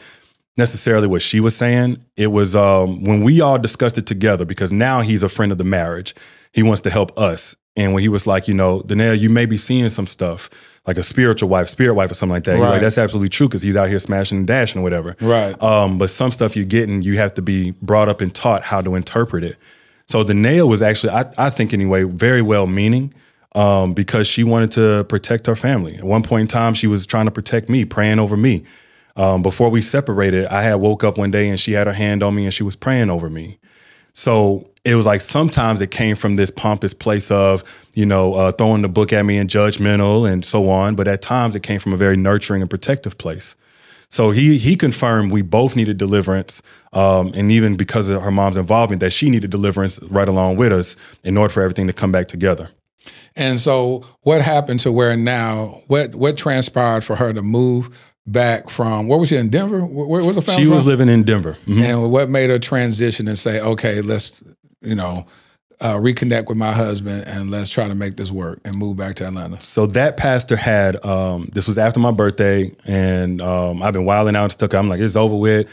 necessarily what she was saying. It was um, when we all discussed it together because now he's a friend of the marriage. He wants to help us. And when he was like, you know, Da'Naia, you may be seeing some stuff like a spiritual wife, spirit wife, or something like that. He's Right. like, that's absolutely true because he's out here smashing and dashing or whatever. Right. Um, but some stuff you're getting, you have to be brought up and taught how to interpret it. So Da'Naia was actually, I, I think anyway, very well meaning um, because she wanted to protect her family. At one point in time, she was trying to protect me, praying over me. Um, before we separated, I had woke up one day and she had her hand on me and she was praying over me. So it was like sometimes it came from this pompous place of, you know, uh, throwing the book at me and judgmental and so on. But at times it came from a very nurturing and protective place. So he he confirmed we both needed deliverance, um, and even because of her mom's involvement, that she needed deliverance right along with us in order for everything to come back together. And so, what happened to where now? What what transpired for her to move back from? Where was she in Denver? Where, was the family She was from? living in Denver. Mhm. And what made her transition and say, okay, let's you know uh, reconnect with my husband and let's try to make this work and move back to Atlanta? So that pastor had um, this was after my birthday, and um, I've been wilding out and stuck. I'm like, it's over with.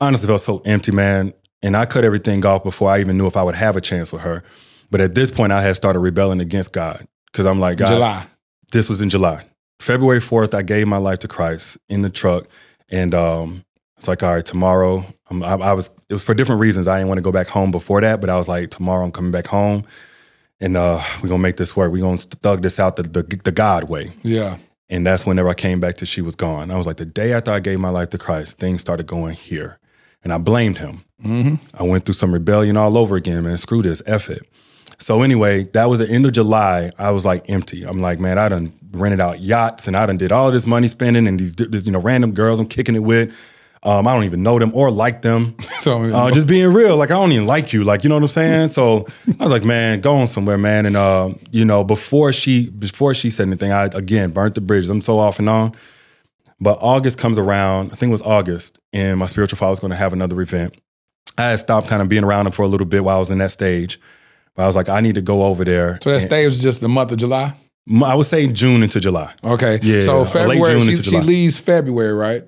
Honestly, felt so empty, man. And I cut everything off before I even knew if I would have a chance with her. But at this point, I had started rebelling against God because I'm like, God, July. This was in July, February 4th. I gave my life to Christ in the truck, and um, it's like, all right, tomorrow. I, I was. It was for different reasons. I didn't want to go back home before that, but I was like, tomorrow I'm coming back home, and uh, we're gonna make this work. We're gonna thug this out the, the the God way. Yeah. And that's whenever I came back to she was gone. I was like, the day after I gave my life to Christ, things started going here. And I blamed him. Mm-hmm. I went through some rebellion all over again, man. Screw this, F it. So anyway, that was the end of July. I was like empty. I'm like, man, I done rented out yachts and I done did all this money spending and these, you know random girls I'm kicking it with. Um, I don't even know them or like them. *laughs* So Uh, just being real, like I don't even like you, like you know what I'm saying. So I was like, man, go on somewhere, man. And uh, you know, before she before she said anything, I again burnt the bridges. I'm so off and on. But August comes around. I think it was August, and my spiritual father was going to have another event. I had stopped kind of being around him for a little bit while I was in that stage. But I was like, I need to go over there. So that stage was just the month of July. I would say June into July. Okay. Yeah. So February, she, she leaves February, right?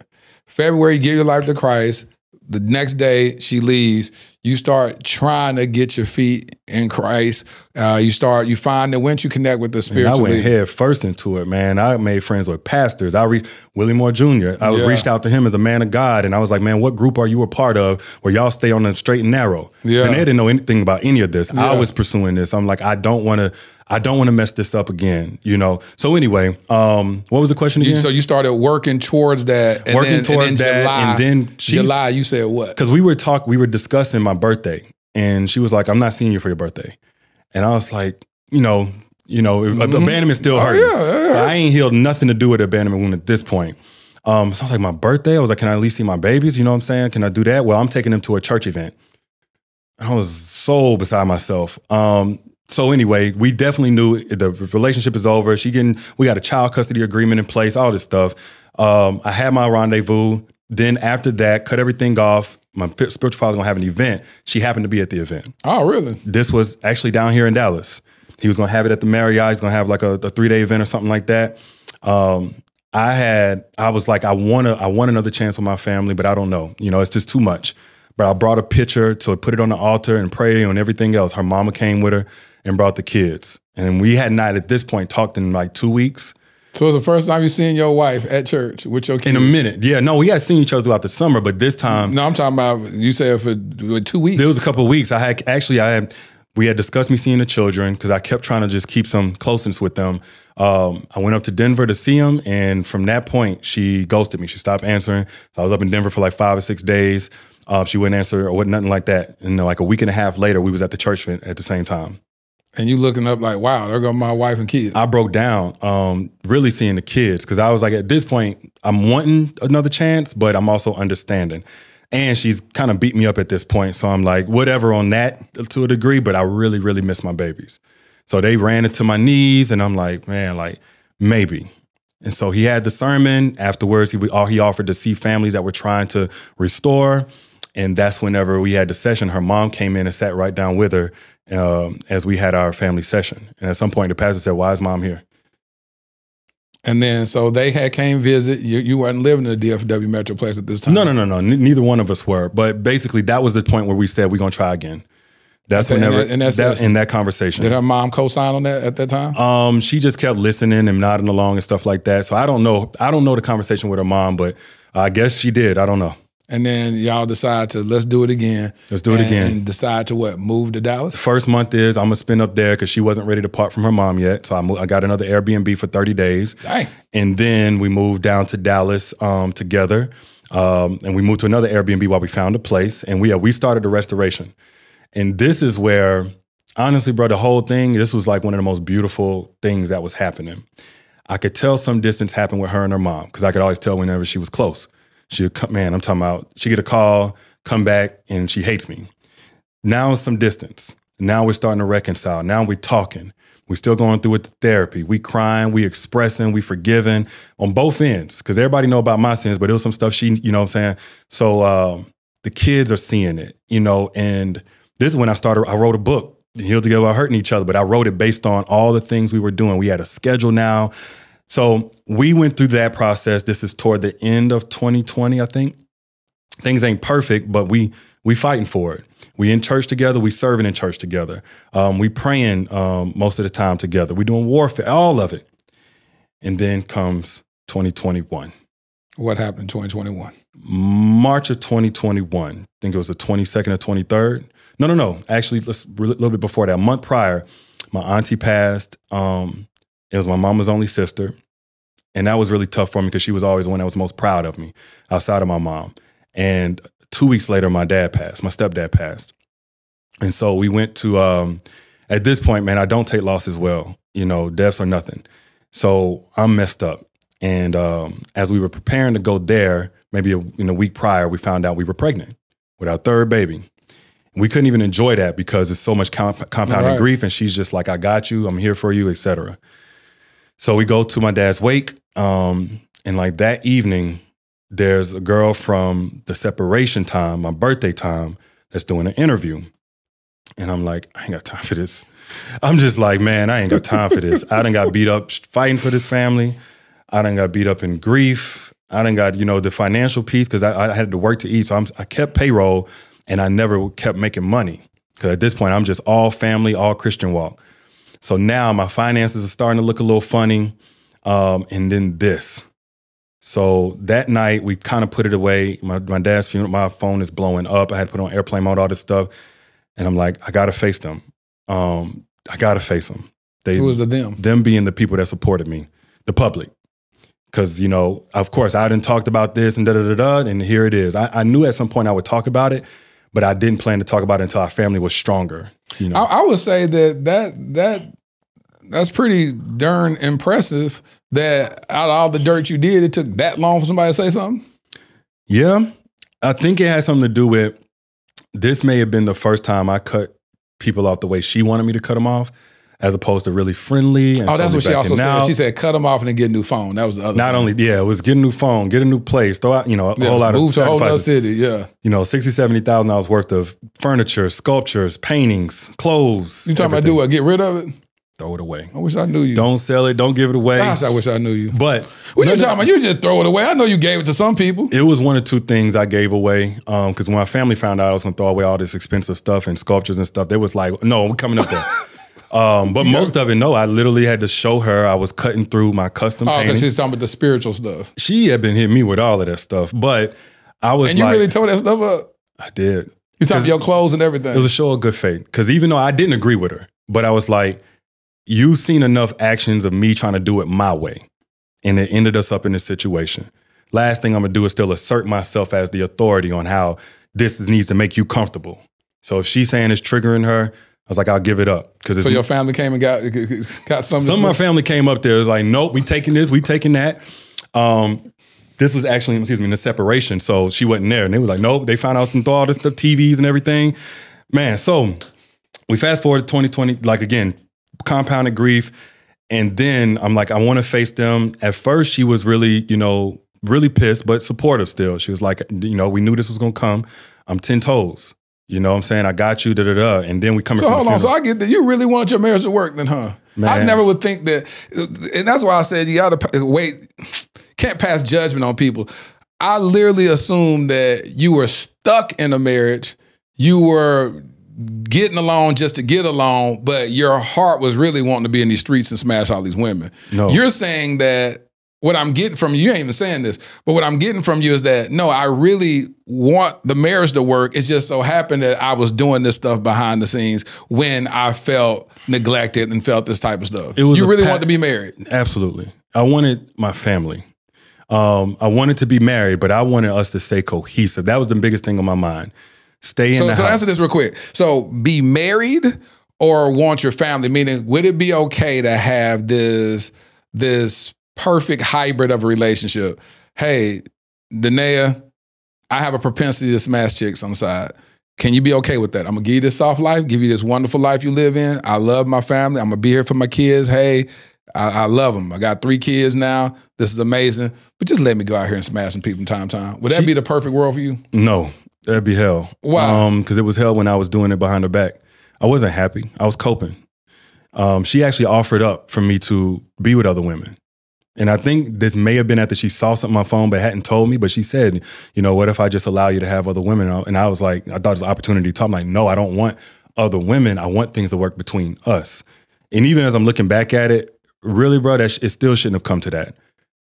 February, give your life to Christ. The next day she leaves, you start trying to get your feet in Christ. Uh, you start, you find that once you connect with the And I spiritual went head first into it, man. I made friends with pastors. I reached Willie Moore Jr. I was Yeah. reached out to him as a man of God, and I was like, man, what group are you a part of where y'all stay on the straight and narrow? Yeah. And they didn't know anything about any of this. Yeah. I was pursuing this. I'm like, I don't want to. I don't want to mess this up again, you know. So anyway, um, what was the question You- again? so you started working towards that. And Working then, towards and then that, July, and then she's- July, you said what? because we were talk, we were discussing my birthday, and she was like, "I'm not seeing you for your birthday," and I was like, you know, you know, if- abandonment still Oh, hurting. yeah, yeah. I ain't healed nothing to do with abandonment wound at this point. Um, so I was like, my birthday. I was like, can I at least see my babies? You know what I'm saying? Can I do that? Well, I'm taking them to a church event. I was so beside myself. Um, so anyway, we definitely knew the relationship is over. She getting, we got a child custody agreement in place, all this stuff. Um, I had my rendezvous. Then after that, cut everything off. My spiritual father gonna have an event. She happened to be at the event. Oh, really? This was actually down here in Dallas. He was gonna have it at the Marriott. He's gonna have like a, a three day event or something like that. Um, I had, I was like, I want to, I want another chance with my family, but I don't know. You know, it's just too much. But I brought a picture to put it on the altar and pray and everything else. Her mama came with her and brought the kids, and we had not at this point talked in like two weeks. So it was the first time you seen your wife at church with your kids? In a minute, yeah. No, we had seen each other throughout the summer, but this time, No, I'm talking about, you said for two weeks. There was a couple of weeks. I had actually I had we had discussed me seeing the children because I kept trying to just keep some closeness with them. Um, I went up to Denver to see them, and from that point, she ghosted me. She stopped answering. So I was up in Denver for like five or six days. Uh, she wouldn't answer or what, nothing like that. And then like a week and a half later, we was at the church event at the same time. And you looking up like, wow, there go my wife and kids. I broke down, um, really seeing the kids because I was like, at this point, I'm wanting another chance, but I'm also understanding. And she's kind of beat me up at this point. So I'm like, whatever on that to a degree, but I really, really miss my babies. So they ran into my knees, and I'm like, man, like maybe. And so he had the sermon. Afterwards, he all he offered to see families that were trying to restore. And that's whenever we had the session. Her mom came in and sat right down with her um, as we had our family session. And at some point, the pastor said, "Why is mom here?" And then so they had came visit. You you weren't living in the DFW Metroplex at this time. No, no, no, no. N- neither one of us were. But basically, that was the point where we said we're gonna try again. That's Okay, and whenever that- and that's- that, in that conversation. Did her mom co-sign on that at that time? Um, she just kept listening and nodding along and stuff like that. So I don't know. I don't know the conversation with her mom, but I guess she did. I don't know. And then y'all decide to let's do it again. Let's do it and- again. And decide to what? Move to Dallas. First month is I'm gonna spend up there because she wasn't ready to part from her mom yet. So I, mo- I got another Airbnb for 30 days. Dang. And then we moved down to Dallas um, together. Um, and we moved to another Airbnb while we found a place. And we, we started the restoration. And this is where, honestly, bro, the whole thing, this was like one of the most beautiful things that was happening. I could tell some distance happened with her and her mom because I could always tell whenever she was close. She would come, man, I'm talking about, she get a call, come back, and she hates me. Now it's some distance. Now we're starting to reconcile. Now we're talking. We're still going through with the therapy. We crying, we expressing, we forgiving on both ends. Cause everybody know about my sins, but it was some stuff she, you know what I'm saying? So um, the kids are seeing it, you know, and this is when I started, I wrote a book, Healed Together Hurting Each Other, but I wrote it based on all the things we were doing. We had a schedule now. So we went through that process. This is toward the end of 2020, I think. Things ain't perfect, but we we fighting for it. We in church together. We serving in church together. Um, we praying um, most of the time together. We doing warfare, all of it. And then comes 2021. What happened in 2021? March of 2021. I think it was the 22nd or 23rd. No, no, no. Actually, let's a little bit before that. A month prior, my auntie passed. Um, it was my mama's only sister. And that was really tough for me because she was always the one that was most proud of me outside of my mom. And two weeks later, my dad passed. My stepdad passed. And so we went to, um, at this point, man, I don't take losses well. You know, deaths are nothing. So I'm messed up. And um, as we were preparing to go there, maybe a, in a week prior, we found out we were pregnant with our third baby. We couldn't even enjoy that because it's so much comp- compounded Right. grief. And she's just like, I got you, I'm here for you, etc. So we go to my dad's wake. Um, and like that evening, there's a girl from the separation time, my birthday time, that's doing an interview. And I'm like, I ain't got time for this. I'm just like, man, I ain't got time for this. I done got beat up fighting for this family. I done got beat up in grief. I done got, you know, the financial piece because I, I had to work to eat. So I'm, I kept payroll and I never kept making money. Because at this point, I'm just all family, all Christian walk. So now my finances are starting to look a little funny. Um, and then this. So that night, we kind of put it away. My, my dad's funeral, my phone is blowing up. I had to put on airplane mode, all this stuff. And I'm like, I got to face them. Um, I got to face them. They, Who was the them? them being the people that supported me, the public. Because, you know, of course, I didn't talked about this and da da da da, and here it is. I, I knew at some point I would talk about it, but I didn't plan to talk about it until our family was stronger. You know, I, I would say that that that that's pretty darn impressive. That out of all the dirt you did, it took that long for somebody to say something. Yeah, I think it has something to do with this. May have been the first time I cut people off the way she wanted me to cut them off, as opposed to really friendly. And oh, that's what she also said. out. She said, "Cut them off and then get a new phone." That was the other. Not thing. only yeah, it was get a new phone, get a new place, throw out you know a Yeah, whole lot of move to whole city. Yeah, You know, sixty, seventy thousand dollars worth of furniture, sculptures, paintings, clothes. you talking about do what? Get rid of it? Throw it away. I wish I knew you. Don't sell it. Don't give it away. Gosh, I wish I knew you. But What no, you talking about? You just throw it away. I know you gave it to some people. It was one or two things I gave away. Because when my family found out I was going to throw away all this expensive stuff and sculptures and stuff, they was like, "No, we're coming up there." *laughs* um, but most of it, no. I literally had to show her I was cutting through my custom Oh, because she's talking about the spiritual stuff. she had been hitting me with all of that stuff, but I was And you like, really tore that stuff up. I did. You talking your clothes and everything. It was a show of good faith. Because even though I didn't agree with her, but I was like, you've seen enough actions of me trying to do it my way. And it ended us up in this situation. Last thing I'm gonna do is still assert myself as the authority on how this is- needs to make you comfortable. So if she's saying it's triggering her, I was like, I'll give it up. Because so your family came and got got some. some of my family came up there. It was like, nope, we taking this, we taking that. Um, this was actually, excuse me, in the separation. So she wasn't there. And they was like, nope, they found out through all this stuff, TVs and everything. Man, so we fast forward to 2020, like again, compounded grief. And then I'm like, I want to face them. At first, she was really, you know, really pissed, but supportive still. She was like, you know, we knew this was gonna come. I'm 10 toes. You know what I'm saying? I got you, da da da. And then we come So hold on. So I get that you really want your marriage to work then, huh? Man. I never would think that, and that's why I said you gotta wait, can't pass judgment on people. I literally assumed that you were stuck in a marriage, you were getting along just to get along, but your heart was really wanting to be in these streets and smash all these women. No. You're saying that what I'm getting from you, you ain't even saying this, but what I'm getting from you is that no, I really want the marriage to work. It just so happened that I was doing this stuff behind the scenes when I felt neglected and felt this type of stuff. It was you really want to be married. Absolutely. I wanted my family. Um, I wanted to be married, but I wanted us to stay cohesive. That was the biggest thing on my mind. Stay in So, the so house. answer this real quick. So be married or want your family? Meaning, would it be okay to have this this perfect hybrid of a relationship? Hey, Da'Naia, I have a propensity to smash chicks on the side. Can you be okay with that? I'm gonna give you this soft life, give you this wonderful life you live in. I love my family. I'm gonna be here for my kids. Hey, I, I love them. I got three kids now. This is amazing. But just let me go out here and smash some people from time to time. Would that She- be the perfect world for you? No, that'd be hell. Um, because it was hell when I was doing it behind her back. I wasn't happy. I was coping. Um, she actually offered up for me to be with other women. And I think this may have been after she saw something on my phone but hadn't told me. But she said, you know, what if I just allow you to have other women? And I- And I was like, I thought it was an opportunity to talk. I'm like, no, I don't want other women. I want things to work between us. And even as I'm looking back at it, really, bro, that sh- it still shouldn't have come to that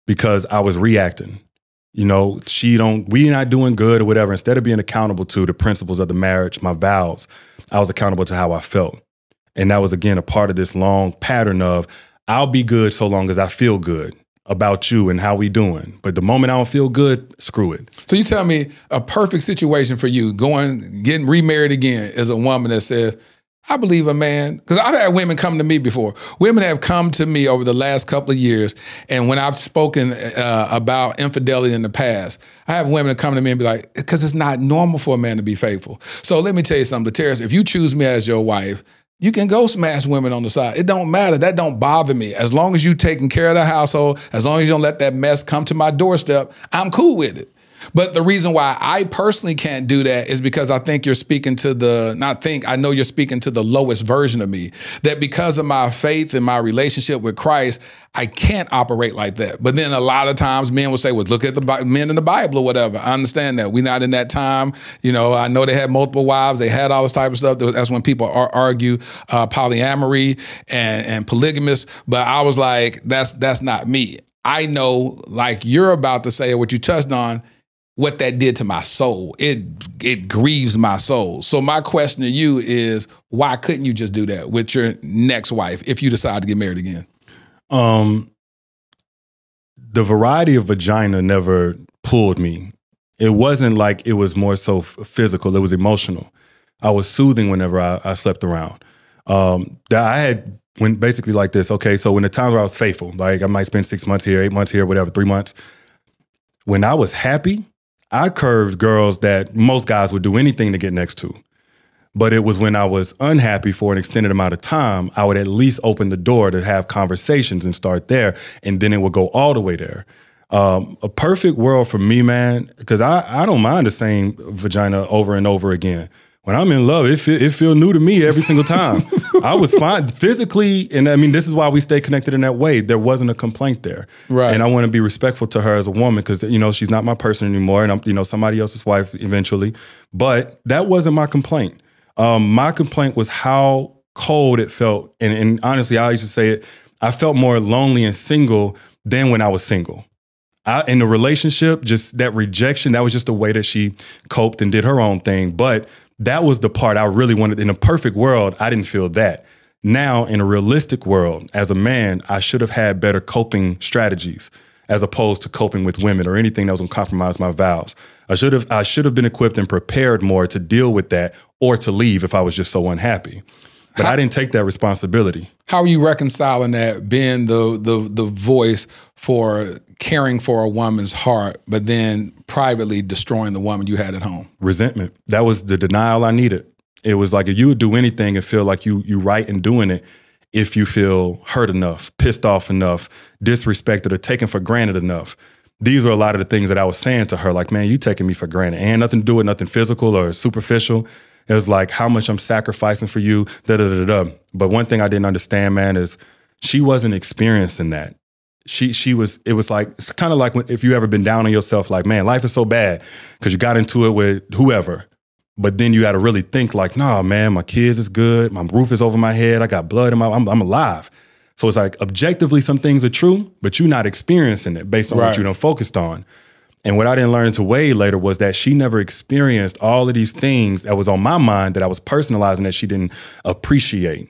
because I was reacting. You know, she don't, we not doing good or whatever. Instead of being accountable to the principles of the marriage, my vows, I was accountable to how I felt. And that was again a part of this long pattern of I'll be good so long as I feel good about you and how we doing. But the moment I don't feel good, screw it. So you tell me a perfect situation for you going getting remarried again is a woman that says, I believe a man, because I've had women come to me before. Women have come to me over the last couple of years, and when I've spoken uh, about infidelity in the past, I have women come to me and be like, because it's not normal for a man to be faithful. So let me tell you something, Terrace, if you choose me as your wife, you can go smash women on the side. It don't matter. That don't bother me. As long as you taking care of the household, as long as you don't let that mess come to my doorstep, I'm cool with it. But the reason why I personally can't do that is because I think you're speaking to the, not think, I know you're speaking to the lowest version of me. That because of my faith and my relationship with Christ, I can't operate like that. But then a lot of times men will say, well, look at the men in the Bible or whatever. I understand that. We're not in that time. You know, I know they had multiple wives, they had all this type of stuff. That's when people ar- argue uh, polyamory and, and polygamous. But I was like, that's that's not me. I know, like you're about to say, what you touched on, what that did to my soul. It it grieves my soul. So my question to you is why couldn't you just do that with your next wife if you decide to get married again? Um, the variety of vagina never pulled me. It wasn't like it was more so physical. It was emotional. I was soothing whenever I, I slept around. Um, that I had when basically like this. Okay, so when the times where I was faithful, like I might spend six months here, eight months here, whatever, three months. When I was happy, I curved girls that most guys would do anything to get next to. But it was when I was unhappy for an extended amount of time, I would at least open the door to have conversations and start there. And then it would go all the way there. Um, a perfect world for me, man, because I, I don't mind the same vagina over and over again. When I'm in love, it feel, it feel new to me every single time. *laughs* I was fine physically, and I mean, this is why we stay connected in that way. There wasn't a complaint there, Right. And I want to be respectful to her as a woman because you know she's not my person anymore, and I'm you know somebody else's wife eventually. But that wasn't my complaint. Um, my complaint was how cold it felt, and, and honestly, I used to say it. I felt more lonely and single than when I was single. I, in the relationship, just that rejection, that was just the way that she coped and did her own thing. But that was the part I really wanted. In a perfect world, I didn't feel that. Now, in a realistic world, as a man, I should have had better coping strategies as opposed to coping with women or anything that was going to compromise my vows. I should have I should have been equipped and prepared more to deal with that or to leave if I was just so unhappy. But I didn't take that responsibility. How are you reconciling that being the the the voice for caring for a woman's heart, but then privately destroying the woman you had at home? Resentment. That was the denial I needed. It was like if you would do anything and feel like you you right in doing it if you feel hurt enough, pissed off enough, disrespected, or taken for granted enough. These are a lot of the things that I was saying to her, like, man, you taking me for granted. And nothing to do with nothing physical or superficial. It was like how much I'm sacrificing for you, da da da da. But one thing I didn't understand, man, is she wasn't experiencing that. She she was it was like it's kind of like when, if you ever been down on yourself, like man, life is so bad because you got into it with whoever, but then you got to really think like, nah, man, my kids is good, my roof is over my head, I got blood in my, I'm, I'm alive. So it's like objectively, some things are true, but you're not experiencing it based on Right. what you done focused on. And what I didn't learn to way later was that she never experienced all of these things that was on my mind that I was personalizing that she didn't appreciate.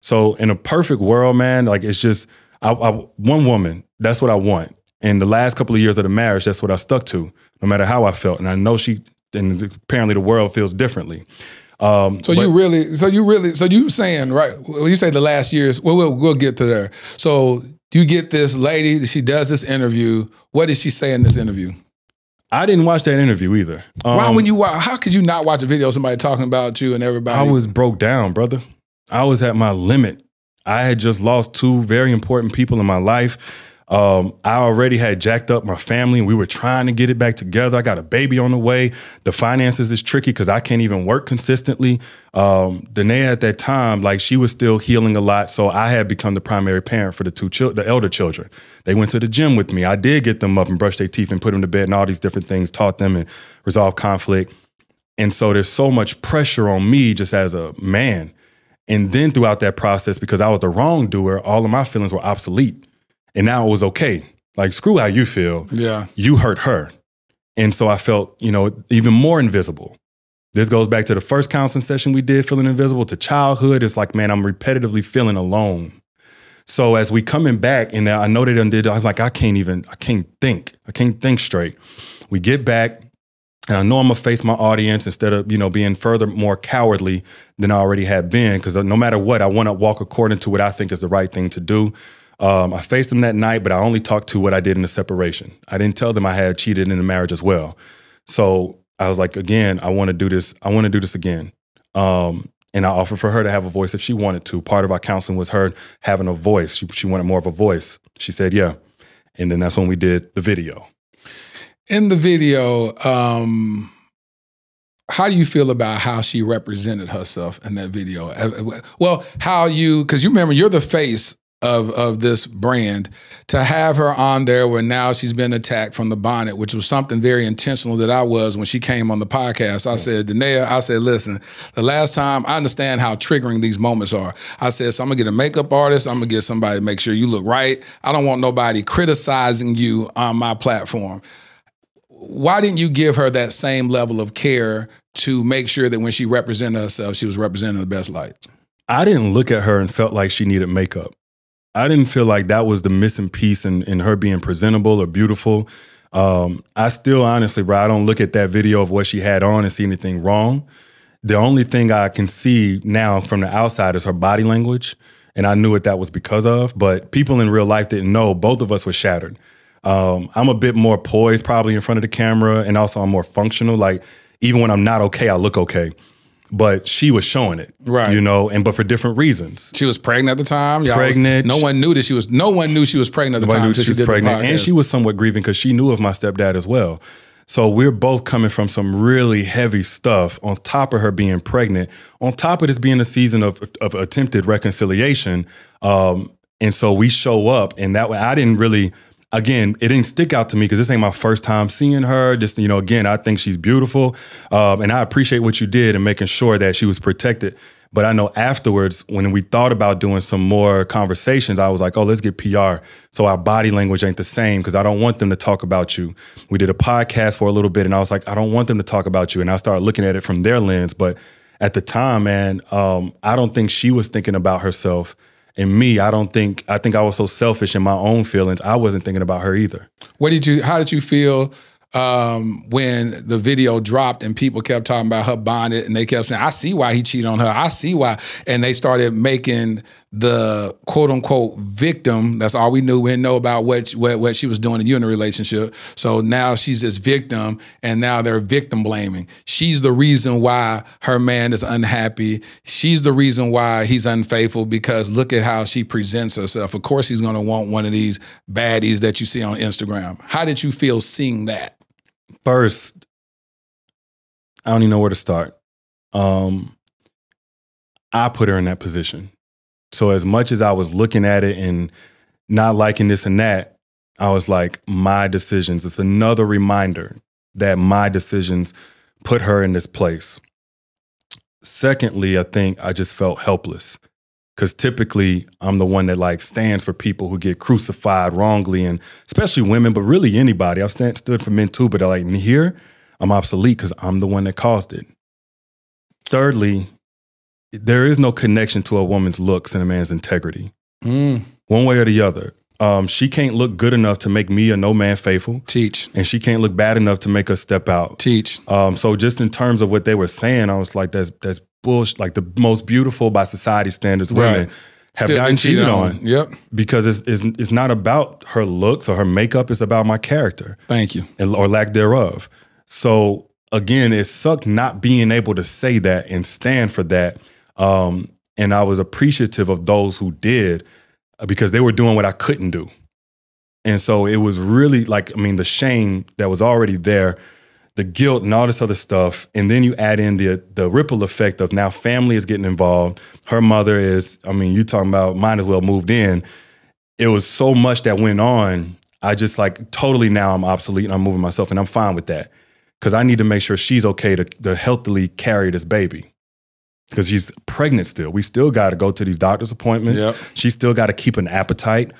So in a perfect world, man, like it's just I, I, one woman. That's what I want. And the last couple of years of the marriage, that's what I stuck to, no matter how I felt. And I know she, and apparently the world feels differently. Um, So but- you really, so you really, so you saying right? When you say the last years, well, we'll we'll get to there. So you get this lady, she does this interview. What did she say in this interview? I didn't watch that interview either. Why Um, when you wa- how could you not watch a video of somebody talking about you and everybody? I was broke down, brother. I was at my limit. I had just lost two very important people in my life. Um, I already had jacked up my family and we were trying to get it back together. I got a baby on the way. The finances is tricky because I can't even work consistently. Um, Da'Naia at that time, like she was still healing a lot. So I had become the primary parent for the two chil- the elder children. They went to the gym with me. I did get them up and brush their teeth and put them to bed and all these different things, taught them and resolve conflict. And so there's so much pressure on me just as a man. And then throughout that process, because I was the wrongdoer, all of my feelings were obsolete. And now it was okay. Like, screw how you feel. Yeah. You hurt her. And so I felt, you know, even more invisible. This goes back to the first counseling session we did, feeling invisible, to childhood. It's like, man, I'm repetitively feeling alone. So as we coming back, and I know they done did, I'm like, I can't even, I can't think. I can't think straight. We get back, and I know I'm gonna face my audience instead of, you know, being further more cowardly than I already had been. Cause no matter what, I wanna walk according to what I think is the right thing to do. Um, I faced them that night, but I only talked to what I did in the separation. I didn't tell them I had cheated in the marriage as well. So I was like, again, I wanna do this, I wanna do this again. Um, and I offered for her to have a voice if she wanted to. Part of our counseling was her having a voice. She, she wanted more of a voice. She said, yeah. And then that's when we did the video. In the video, um, how do you feel about how she represented herself in that video? Uh, Well, how you because you remember you're the face of of this brand. To have her on there where now she's been attacked from the bonnet, which was something very intentional that I was when she came on the podcast. I said, Da'Naia, I said, listen, the last time I understand how triggering these moments are. I said, so I'm gonna get a makeup artist. I'm gonna get somebody to make sure you look right. I don't want nobody criticizing you on my platform why didn't you give her that same level of care to make sure that when she represented herself, she was representing the best light? I didn't look at her and felt like she needed makeup. I didn't feel like that was the missing piece in, in her being presentable or beautiful. Um, I still honestly, bro, I don't look at that video of what she had on and see anything wrong. The only thing I can see now from the outside is her body language. And I knew what that was because of. But people in real life didn't know. Both of us were shattered. Um, I'm a bit more poised probably in front of the camera. And also I'm more functional. Like even when I'm not okay, I look okay. But she was showing it. Right. You know, and but for different reasons. She was pregnant at the time. Y'all was- Pregnant. no one knew that she was. No one knew she was pregnant at the time knew until she she was pregnant, and she was somewhat grieving because she knew of my stepdad as well. So we're both coming from some really heavy stuff. On top of her being pregnant, on top of this being a season of of attempted reconciliation, um, and so we show up, and that way I didn't really. Again, it didn't stick out to me because this ain't my first time seeing her. Just you know, again, I think she's beautiful, um, and I appreciate what you did in making sure that she was protected. But I know afterwards, when we thought about doing some more conversations, I was like, oh, let's get PR. So our body language ain't the same because I don't want them to talk about you. We did a podcast for a little bit and I was like, I don't want them to talk about you. And I started looking at it from their lens. But at the time, man, um, I don't think she was thinking about herself. And me, I don't think, I think I was so selfish in my own feelings. I wasn't thinking about her either. What did you? How did you feel um, when the video dropped and people kept talking about her bonnet and they kept saying, I see why he cheated on her. I see why. And they started making the quote unquote victim. That's all we knew. We didn't know about what, what, what she was doing to you in a relationship. So now she's this victim and now they're victim blaming. She's the reason why her man is unhappy. She's the reason why he's unfaithful because look at how she presents herself. Of course, he's going to want one of these baddies that you see on Instagram. How did you feel seeing that? First, I don't even know where to start. Um, I put her in that position. So as much as I was looking at it and not liking this and that, I was like, my decisions. It's another reminder that my decisions put her in this place. Secondly, I think I just felt helpless because typically I'm the one that like stands for people who get crucified wrongly, and especially women, but really anybody. I've stand, stood for men too, but like here, I'm obsolete because I'm the one that caused it. Thirdly, there is no connection to a woman's looks and a man's integrity, mm. one way or the other. Um, she can't look good enough to make me a no man faithful. Teach. And she can't look bad enough to make us step out. Teach. Um, so just in terms of what they were saying, I was like, that's that's bullshit. Like the most beautiful by society standards women Right. have Still gotten cheated cheated on. on. Yep. Because it's, it's it's not about her looks or her makeup. It's about my character Thank you. and, or lack thereof. So again, it sucked not being able to say that and stand for that. Um, and I was appreciative of those who did Uh, because they were doing what I couldn't do. And so it was really like, I mean, the shame that was already there, the guilt and all this other stuff. And then you add in the the ripple effect of now family is getting involved. Her mother is, I mean, you talking about might as well moved in. It was so much that went on. I just like totally now I'm obsolete and I'm moving myself and I'm fine with that. Cause I need to make sure she's okay to, to healthily carry this baby. Because she's pregnant still. We still got to go to these doctor's appointments. Yep. She still got to keep an appetite.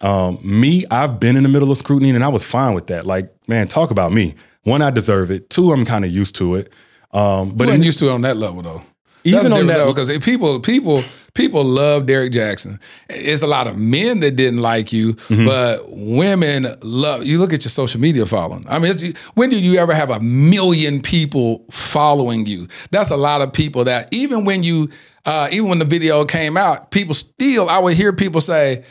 Um, me, I've been in the middle of scrutiny and I was fine with that. Like, man, talk about me. One, I deserve it. Two, I'm kind of used to it. Um, But you ain't used to it on that level though. Even on that- because people people people love Derrick Jaxn. It's a lot of men that didn't like you, Mm-hmm. but women love. You look at your social media following. I mean, it's, when did you ever have a million people following you? That's a lot of people. That even when you uh, even when the video came out, people still. I would hear people say,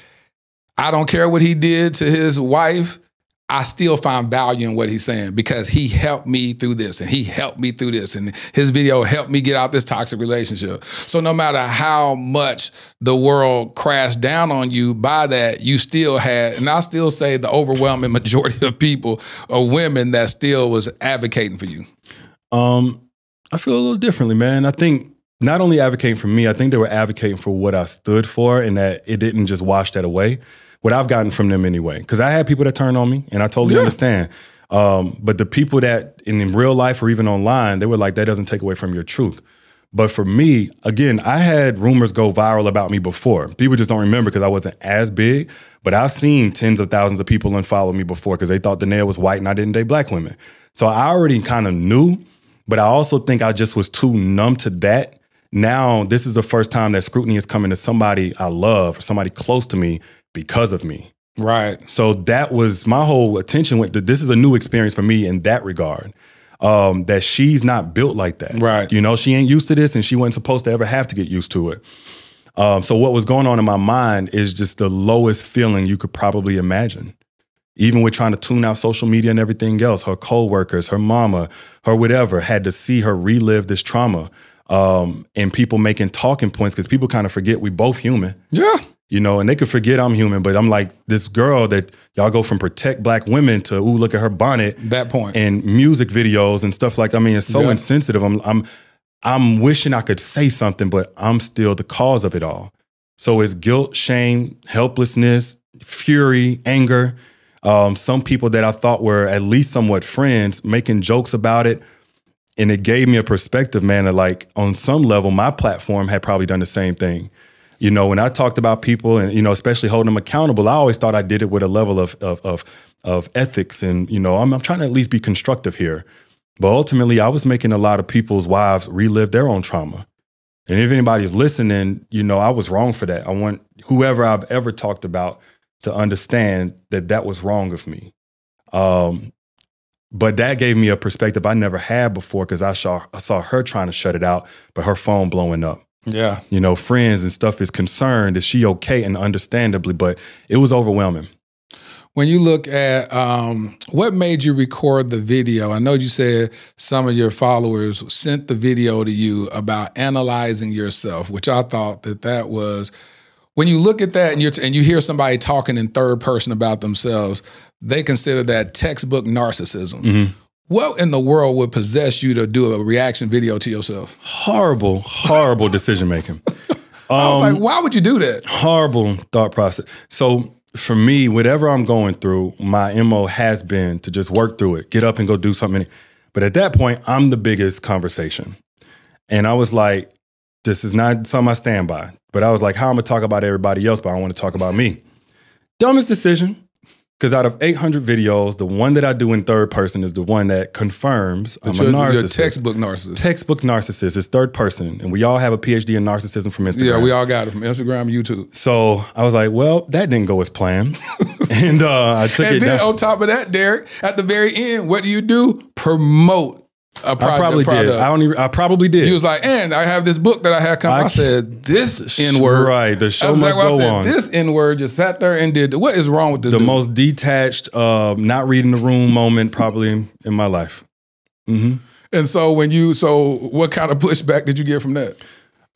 "I don't care what he did to his wife." I still find value in what he's saying because he helped me through this and he helped me through this and his video helped me get out this toxic relationship. So no matter how much the world crashed down on you by that, you still had, and I still say the overwhelming majority of people are women that still was advocating for you. Um, I feel a little differently, man. I think not only advocating for me, I think they were advocating for what I stood for and that it didn't just wash that away. What I've gotten from them anyway. Because I had people that turned on me and I totally Yeah. understand. Um, but the people that in, in real life or even online, they were like, that doesn't take away from your truth. But for me, again, I had rumors go viral about me before. People just don't remember because I wasn't as big. But I've seen tens of thousands of people unfollow me before because they thought Da'Naia was white and I didn't date black women. So I already kind of knew, but I also think I just was too numb to that. Now, this is the first time that scrutiny is coming to somebody I love or somebody close to me because of me. Right. So that was my whole attention went to this is a new experience for me in that regard. Um, that she's not built like that. Right. You know, she ain't used to this and she wasn't supposed to ever have to get used to it. Um, so what was going on in my mind is just the lowest feeling you could probably imagine. Even with trying to tune out social media and everything else, her coworkers, her mama, her whatever, had to see her relive this trauma. Um, and people making talking points because people kind of forget we both human Yeah. You know, and they could forget I'm human, but I'm like this girl that y'all go from protect black women to ooh, look at her bonnet That point. and music videos and stuff like. I mean, it's so Yeah. insensitive. I'm, I'm, I'm wishing I could say something, but I'm still the cause of it all. So it's guilt, shame, helplessness, fury, anger. Um, some people that I thought were at least somewhat friends making jokes about it. And it gave me a perspective, man, that like on some level, my platform had probably done the same thing. You know, when I talked about people and, you know, especially holding them accountable, I always thought I did it with a level of of of, of ethics and, you know, I'm, I'm trying to at least be constructive here. But ultimately, I was making a lot of people's wives relive their own trauma. And if anybody's listening, you know, I was wrong for that. I want whoever I've ever talked about to understand that that was wrong of me. Um, But that gave me a perspective I never had before because I saw I saw her trying to shut it out, but her phone blowing up. Yeah. You know, friends and stuff is concerned. Is she okay? And understandably, but it was overwhelming. When you look at um, what made you record the video, I know you said some of your followers sent the video to you about analyzing yourself, which I thought that that was when you look at that and you and you hear somebody talking in third person about themselves, they consider that textbook narcissism. Mm-hmm. What in the world would possess you to do a reaction video to yourself? Horrible, horrible decision making. *laughs* I was like, why would you do that? Horrible thought process. So for me, whatever I'm going through, my MO has been to just work through it, get up and go do something. But at that point, I'm the biggest conversation. And I was like, this is not something I stand by. But I was like, how am I gonna talk about everybody else, but I don't want to talk about me? Dumbest decision. Because out of 800 videos, the one that I do in third person is the one that confirms I'm a narcissist. you're a textbook narcissist. Textbook narcissist. It's third person. And we all have a PhD in narcissism from Instagram. Yeah, we all got it from Instagram, YouTube. So I was like, well, that didn't go as planned. *laughs* and uh, I took and it then down. on top of that, Derrick, at the very end, what do you do? Promote I product. probably did. I don't even. I probably did. He was like, and I have this book that I had come. I, I- said, this N word. Right. The show must exactly what go I said. on. This N word just sat there and did. What is wrong with this? the dude? most detached, uh, not reading the room moment probably in, in my life. hmm And so when you, so what kind of pushback did you get from that?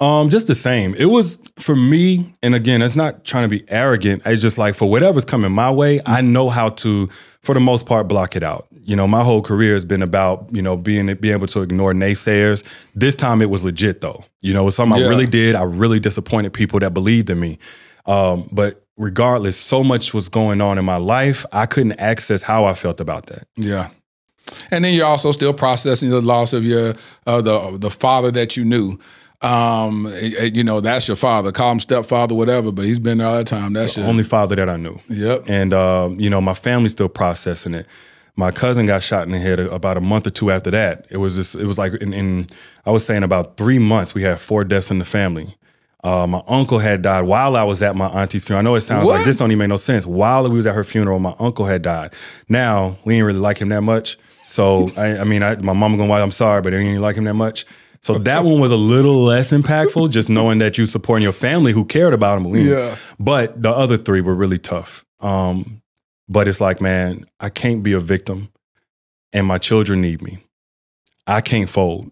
Um, just the same. It was for me, and again, it's not trying to be arrogant. It's just like for whatever's coming my way, I know how to, for the most part, block it out. You know, my whole career has been about you know being being able to ignore naysayers. This time it was legit though. You know, it's something Yeah. I really did. I really disappointed people that believed in me. Um, but regardless, so much was going on in my life. I couldn't access how I felt about that. Yeah. And then you're also still processing the loss of your uh, the the father that you knew. Um, eh, eh, you know that's your father. Call him stepfather, whatever. But he's been there all the time. That's the your only father that I knew. Yep. And um, you know, my family's still processing it. My cousin got shot in the head about a month or two after that. It was just, it was like in, in I was saying about three months we had four deaths in the family. Uh, my uncle had died while I was at my auntie's funeral. I know it sounds What? like this don't even make no sense. While we was at her funeral, my uncle had died. Now we didn't really like him that much. So I, I mean, I, my gonna why I'm sorry, but I ain't like him that much. So that one was a little less impactful, just knowing that you supporting your family who cared about him. Yeah. But the other three were really tough. Um, but it's like, man, I can't be a victim, and my children need me. I can't fold.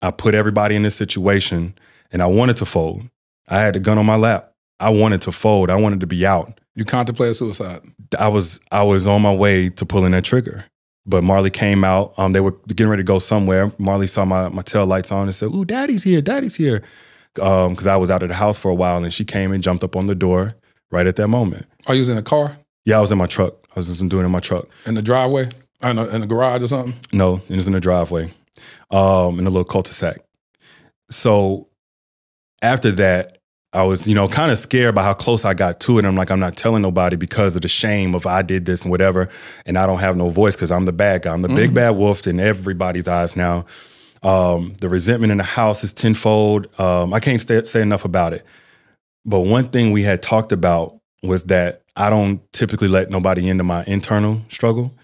I put everybody in this situation, and I wanted to fold. I had the gun on my lap. I wanted to fold. I wanted to be out. you contemplated suicide. I was I was on my way to pulling that trigger. But Marley came out. Um, they were getting ready to go somewhere. Marley saw my my tail lights on and said, "Ooh, Daddy's here! Daddy's here!" Because I was out of the house for a while, and she came and jumped up on the door right at that moment. Are you in a car Yeah, I was in my truck. I was just doing it in my truck. in the driveway, in the, in the garage or something? No, it was in the driveway, um, in a little cul-de-sac. So after that, I was, you know, kind of scared by how close I got to it. I'm like, I'm not telling nobody because of the shame of I did this and whatever, and I don't have no voice because I'm the bad guy. I'm the big Mhm. bad wolf in everybody's eyes now. Um, the resentment in the house is tenfold. Um, I can't stay, say enough about it. But one thing we had talked about was that I don't typically let nobody into my internal struggle,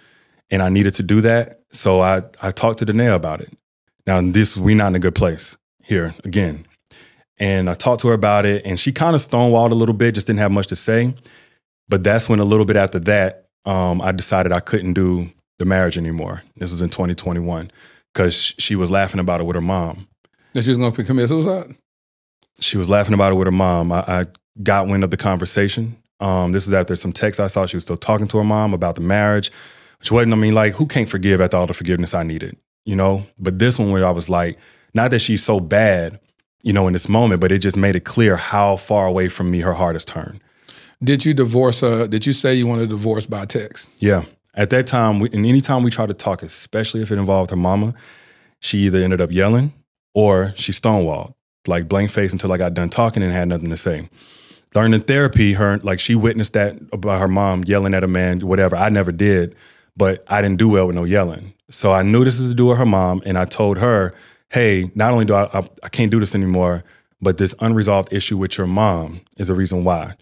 and I needed to do that. So I I talked to Da'Naia about it. Now this we not in a good place here again, and I talked to her about it, and she kind of stonewalled a little bit, just didn't have much to say. But that's when a little bit after that, um, I decided I couldn't do the marriage anymore. This was in 2021 because she was laughing about it with her mom. That she was going to commit suicide? She was laughing about it with her mom. I, I got wind of the conversation. Um, this was after some texts I saw. She was still talking to her mom about the marriage, which wasn't, I mean, like, who can't forgive after all the forgiveness I needed, you know? But this one where I was like, not that she's so bad, you know, in this moment, but it just made it clear how far away from me her heart has turned. Did you divorce her? Did you say you wanted a divorce by text? Yeah. At that time, we, and anytime we tried to talk, especially if it involved her mama, she either ended up yelling or she stonewalled, like blank face until I got done talking and had nothing to say. Learning therapy, her like she witnessed that about her mom yelling at a man, whatever. I never did, but I didn't do well with no yelling. So I knew this is to do with her mom, and I told her, "Hey, not only do I, I I can't do this anymore, but this unresolved issue with your mom is a reason why."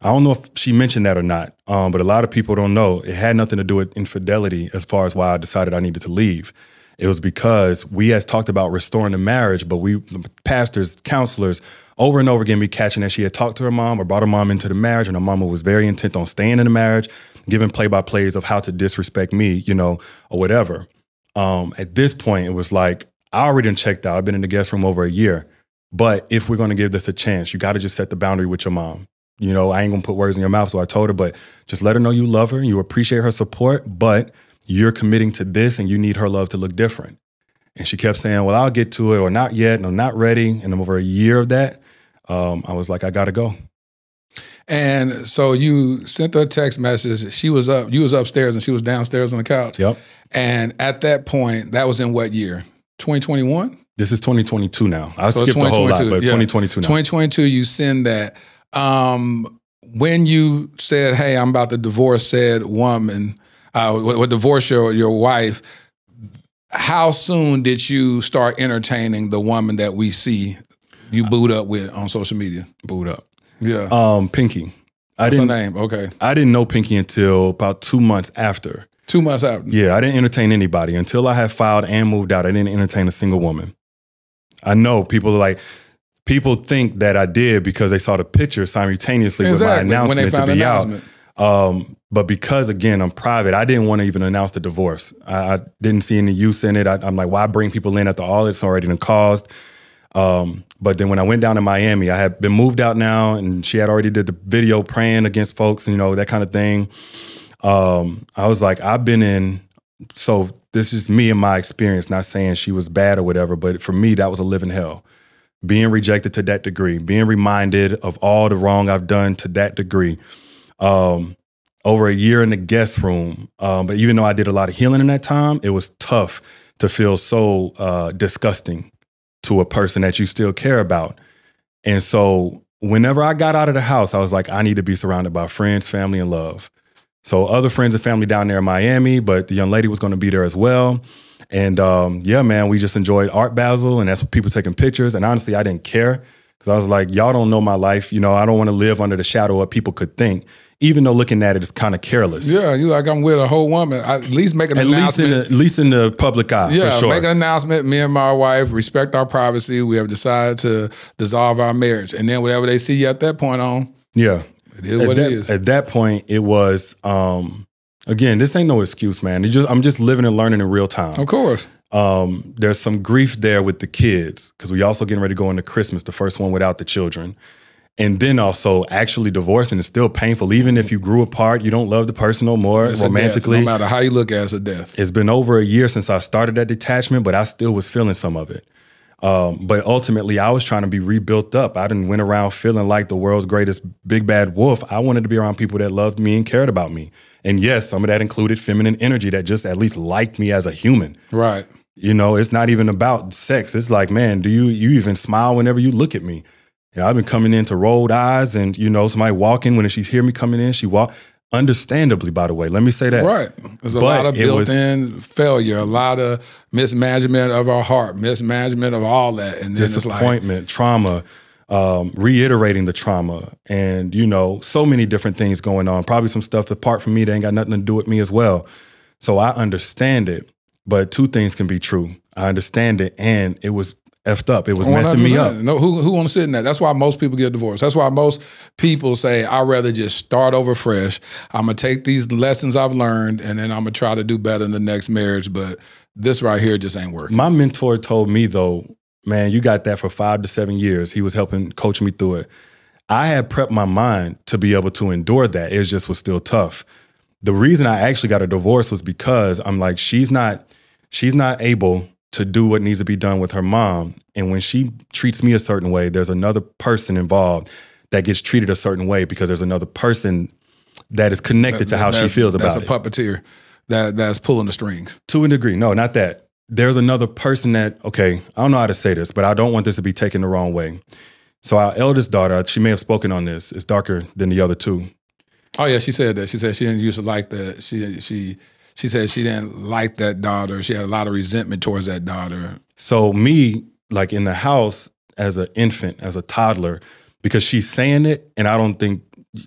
I don't know if she mentioned that or not, um, but a lot of people don't know. It had nothing to do with infidelity as far as why I decided I needed to leave. It was because we has talked about restoring the marriage, but we pastors, counselors, over and over again be catching that she had talked to her mom or brought her mom into the marriage, and her mama was very intent on staying in the marriage, giving play by plays of how to disrespect me, you know, or whatever. Um, at this point, it was like I already checked out. I've been in the guest room over a year. But if we're going to give this a chance, you got to just set the boundary with your mom. You know, I ain't going to put words in your mouth. So I told her, but just let her know you love her and you appreciate her support, but you're committing to this and you need her love to look different. And she kept saying, well, I'll get to it or not yet. And I'm not ready. And over a year of that, um, I was like, I got to go. And so you sent her a text message. She was up, you was upstairs and she was downstairs on the couch. Yep. And at that point, that was in what year? 2021? This is 2022 now. I so skipped a whole lot, but yeah. 2022 now. 2022, you send that. Um, when you said, "Hey, I'm about to divorce said woman," uh, or divorce your your wife, how soon did you start entertaining the woman that we see you boot up with on social media? Boot up. Yeah. Um, Pinky. I What's didn't, her name? Okay. I didn't know Pinky until about two months after. Two months after. Yeah, I didn't entertain anybody until I had filed and moved out. I didn't entertain a single woman. I know people are like, people think that I did because they saw the picture simultaneously exactly. with my announcement to be announcement. out. Um, but because again, I'm private, I didn't want to even announce the divorce. I, I didn't see any use in it. I, am like, why bring people in after all it's already been caused? Um, but then when I went down to Miami, I had been moved out now, and she had already did the video praying against folks, and you know, that kind of thing. Um, I was like, I've been in. So this is me and my experience. Not saying she was bad or whatever, but for me, that was a living hell. Being rejected to that degree, being reminded of all the wrong I've done to that degree. Um, over a year in the guest room. Um, but even though I did a lot of healing in that time, it was tough to feel so uh, disgusting to a person that you still care about. And so whenever I got out of the house, I was like, I need to be surrounded by friends, family, and love. So other friends and family down there in Miami, but the young lady was going to be there as well. And um, yeah, man, we just enjoyed Art Basel, and that's people taking pictures. And honestly, I didn't care because I was like, y'all don't know my life. You know, I don't want to live under the shadow of what people could think even though looking at it is kind of careless. Yeah, you like I'm with a whole woman. I, at least make an at announcement. Least in the, at least in the public eye. Yeah, sure. make an announcement. Me and my wife respect our privacy. We have decided to dissolve our marriage, and then whatever they see you at that point on. Yeah, it is at what that, it is. At that point, it was. um Again, this ain't no excuse, man. It just I'm just living and learning in real time. Of course. Um, there's some grief there with the kids because we also getting ready to go into Christmas, the first one without the children and then also actually divorcing is still painful. Even if you grew apart, you don't love the person no more it's romantically. No matter how you look at it, it's a death. It's been over a year since I started that detachment, but I still was feeling some of it. Um, but ultimately, I was trying to be rebuilt up. I didn't went around feeling like the world's greatest big bad wolf. I wanted to be around people that loved me and cared about me. And yes, some of that included feminine energy that just at least liked me as a human. Right. You know, it's not even about sex. It's like, man, do you you even smile whenever you look at me? Yeah, I've been coming into rolled eyes, and you know, somebody walking when she hear me coming in, she walk. Understandably, by the way, let me say that. Right, there's a but lot of built-in was, failure, a lot of mismanagement of our heart, mismanagement of all that, and disappointment, like, trauma, um, reiterating the trauma, and you know, so many different things going on. Probably some stuff apart from me that ain't got nothing to do with me as well. So I understand it, but two things can be true. I understand it, and it was effed up. It was 100%. messing me up. No, who who want to sit in that? That's why most people get divorced. That's why most people say, I'd rather just start over fresh. I'm gonna take these lessons I've learned and then I'm gonna try to do better in the next marriage. But this right here just ain't working. My mentor told me though, man, you got that for five to seven years. He was helping coach me through it. I had prepped my mind to be able to endure that. It just was still tough. The reason I actually got a divorce was because I'm like, she's not, she's not able to do what needs to be done with her mom. And when she treats me a certain way, there's another person involved that gets treated a certain way because there's another person that is connected that, to how she feels about it. That's a puppeteer that that's pulling the strings. To a degree. No, not that. There's another person that, okay, I don't know how to say this, but I don't want this to be taken the wrong way. So our eldest daughter, she may have spoken on this, is darker than the other two. Oh yeah, she said that. She said she didn't used to like that. She she she said she didn't like that daughter. She had a lot of resentment towards that daughter. So me, like in the house as an infant, as a toddler, because she's saying it, and I don't think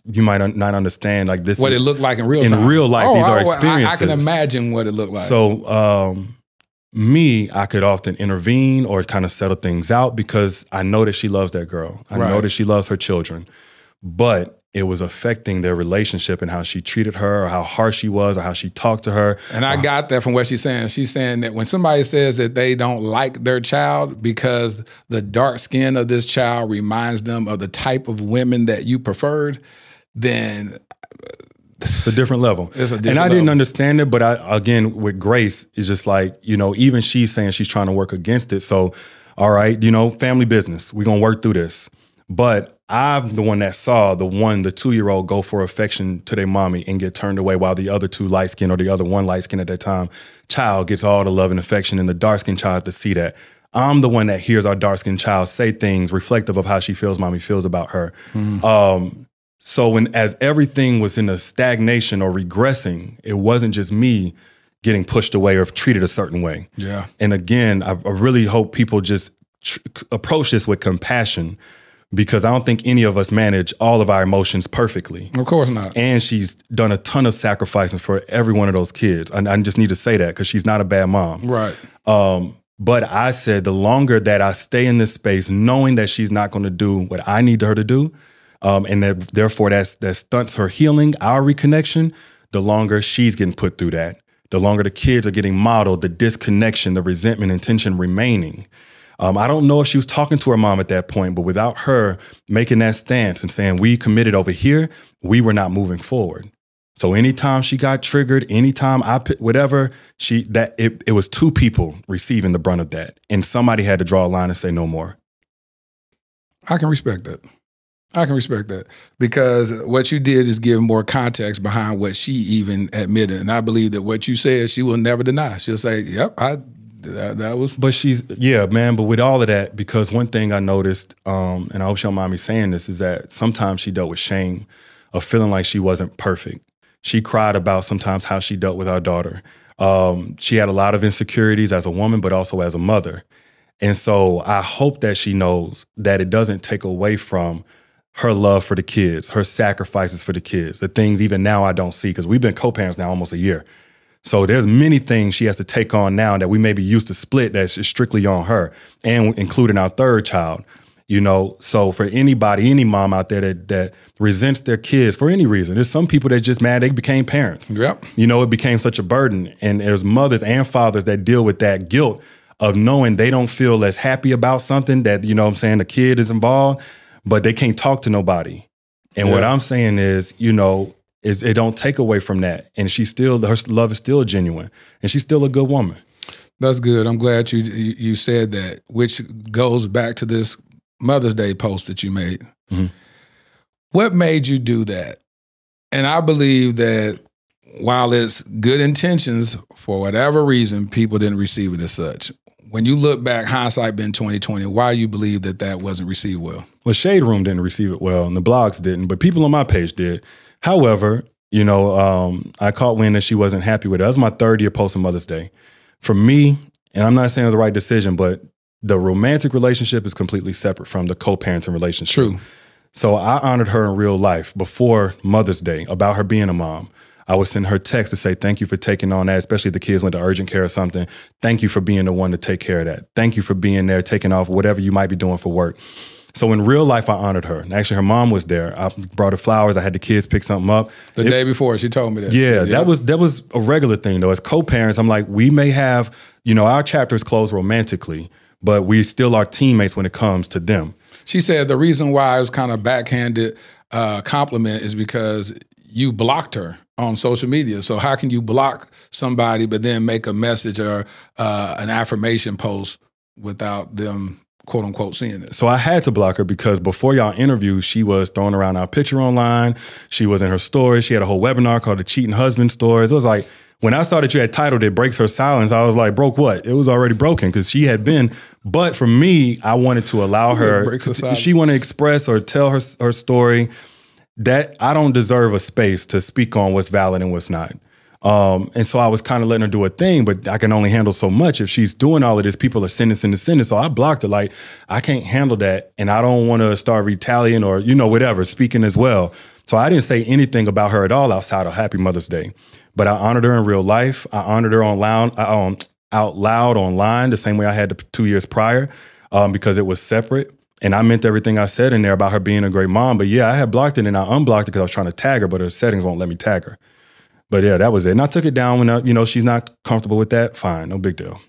you might un- not understand like this what is- it looked like in real in time. real life. Oh, these are I- I- experiences. I, can imagine what it looked like. So, um, me, I could often intervene or kind of settle things out because I know that she loves that girl. I know that she loves her children, but it was affecting their relationship and how she treated her, or how harsh she was, or how she talked to her. And I uh, got that from what she's saying. She's saying that when somebody says that they don't like their child because the dark skin of this child reminds them of the type of women that you preferred, then It's a different level. It's a and different I didn't understand it, but I again with Grace, it's just like, you know, even she's saying she's trying to work against it. So, all right, you know, family business. We're gonna work through this. But I'm the one that saw the one, the two year old go for affection to their mommy and get turned away while the other two light skin or the other one light skin at that time child gets all the love and affection and the dark skinned child to see that. I'm the one that hears our dark skinned child say things reflective of how she feels mommy feels about her. Um, so when as everything was in a stagnation or regressing, it wasn't just me getting pushed away or treated a certain way. Yeah. And again, I, I really hope people just tr- approach this with compassion because I don't think any of us manage all of our emotions perfectly. of course not. And she's done a ton of sacrificing for every one of those kids. And I just need to say that because she's not a bad mom. Right. Um, but I said the longer that I stay in this space, knowing that she's not going to do what I need her to do, um, and that therefore that's, that stunts her healing, our reconnection, the longer she's getting put through that, the longer the kids are getting modeled, the disconnection, the resentment and tension remaining. Um, I don't know if she was talking to her mom at that point, but without her making that stance and saying, we committed over here, we were not moving forward. So anytime she got triggered, anytime I put whatever, she that it, it was two people receiving the brunt of that. And somebody had to draw a line and say no more. I can respect that. I can respect that because what you did is give more context behind what she even admitted, and I believe that what you said she will never deny. She'll say, "Yep, I that, that was." But she's yeah, man. But with all of that, because one thing I noticed, um, and I hope she don't mind me saying this, is that sometimes she dealt with shame of feeling like she wasn't perfect. She cried about sometimes how she dealt with our daughter. Um, she had a lot of insecurities as a woman, but also as a mother. And so I hope that she knows that it doesn't take away from her love for the kids, her sacrifices for the kids, the things even now I don't see because we've been co-parents now almost a year. So there's many things she has to take on now that we maybe used to split that's just strictly on her, and including our third child. You know, so for anybody, any mom out there that that resents their kids for any reason, there's some people that just mad they became parents. Yep. You know, it became such a burden, and there's mothers and fathers that deal with that guilt of knowing they don't feel as happy about something that you know what I'm saying the kid is involved, but they can't talk to nobody. And what I'm saying is, you know, is it don't take away from that, and she still her love is still genuine, and she's still a good woman. That's good. I'm glad you you said that, which goes back to this Mother's Day post that you made. Mhm. What made you do that? And I believe that while it's good intentions, for whatever reason, people didn't receive it as such. When you look back, hindsight been 2020, why you believe that that wasn't received well? Well, Shade Room didn't receive it well, and the blogs didn't, but people on my page did. However, you know, um, I caught wind that she wasn't happy with it. That was my third year posting Mother's Day. For me, and I'm not saying it was the right decision, but the romantic relationship is completely separate from the co-parenting relationship. True. So I honored her in real life before Mother's Day about her being a mom. I would send her text to say, Thank you for taking on that, especially if the kids went to urgent care or something. Thank you for being the one to take care of that. Thank you for being there, taking off whatever you might be doing for work. So in real life, I honored her. And actually, her mom was there. I brought her flowers. I had the kids pick something up. The It- day before, she told me that. yeah, that was that was a regular thing though. As co-parents, I'm like, we may have, you know, our chapters close romantically, but we still are teammates when it comes to them. She said the reason why it was kind of backhanded uh, compliment is because you blocked her on social media. So how can you block somebody but then make a message or uh, an affirmation post without them quote unquote seeing it? So I had to block her because before y'all interview, she was throwing around our picture online. She was in her story. She had a whole webinar called the Cheating Husband Stories. It was like when I saw that you had titled it "Breaks Her Silence," I was like, "Broke what?" It was already broken because she had been. But for me, I wanted to allow her. Her if she want to express or tell her her story. That I don't deserve a space to speak on what's valid and what's not. Um, and so I was kind of letting her do a thing, but I can only handle so much. If she's doing all of this, people are sending, sending, sending. So I blocked her. Like, I can't handle that. And I don't want to start retaliating or, you know, whatever, speaking as well. So I didn't say anything about her at all outside of Happy Mother's Day. But I honored her in real life. I honored her on loud, um, out loud online the same way I had the two years prior um, because it was separate. And I meant everything I said in there about her being a great mom. But yeah, I had blocked it and I unblocked it because I was trying to tag her, but her settings won't let me tag her. But yeah, that was it. And I took it down when uh, you know she's not comfortable with that. Fine, no big deal.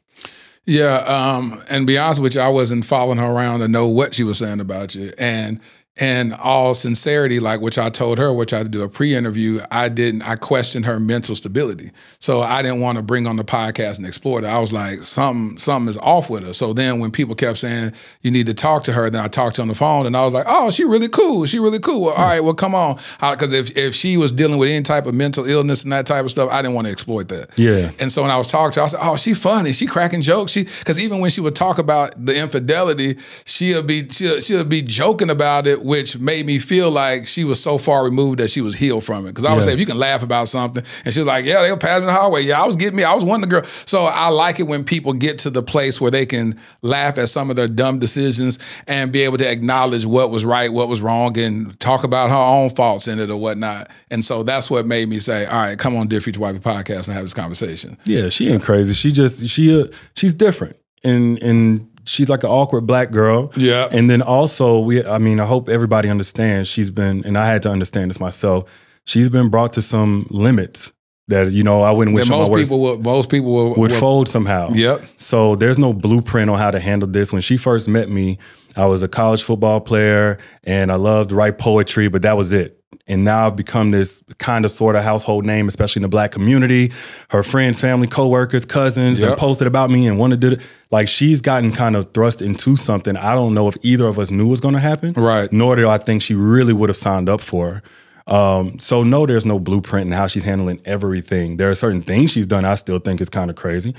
Yeah, um, and be honest with you, I wasn't following her around to know what she was saying about you. And and all sincerity, like which I told her, which I had to do a pre-interview, I didn't. I questioned her mental stability, so I didn't want to bring on the podcast and explore it. I was like, something, something is off with her. So then, when people kept saying you need to talk to her, then I talked to her on the phone, and I was like, oh, she really cool. She really cool. Well, all right, well, come on, because if if she was dealing with any type of mental illness and that type of stuff, I didn't want to exploit that. Yeah. And so when I was talking to her, I said, oh, she funny. She cracking jokes. She because even when she would talk about the infidelity, she'll be she'll, she'll be joking about it which made me feel like she was so far removed that she was healed from it. Because I would Yeah. say, if you can laugh about something, and she was like, "Yeah, they were passing the hallway. Yeah, I was getting me. I was one of the girl." So I like it when people get to the place where they can laugh at some of their dumb decisions and be able to acknowledge what was right, what was wrong, and talk about her own faults in it or whatnot. And so that's what made me say, "All right, come on, Dear Future Wifey podcast and have this conversation." Yeah, she ain't crazy. She just she uh, she's different, and and she's like an awkward black girl. Yeah. And then also we, I mean, I hope everybody understands. She's been, and I had to understand this myself. She's been brought to some limits that you know I wouldn't wish That most worst people would, most people will, would will- fold somehow. Yep. So there's no blueprint on how to handle this. When she first met me, I was a college football player and I loved to write poetry, but that was it. And now I've become this kind of sort of household name, especially in the black community. Her friends, family, coworkers, cousins, they posted about me and wanted to like she's gotten kind of thrust into something. I don't know if either of us knew was gonna happen. Right. Nor do I think she really would have signed up for. Um, so no, there's no blueprint in how she's handling everything. There are certain things she's done I still think is kind of crazy.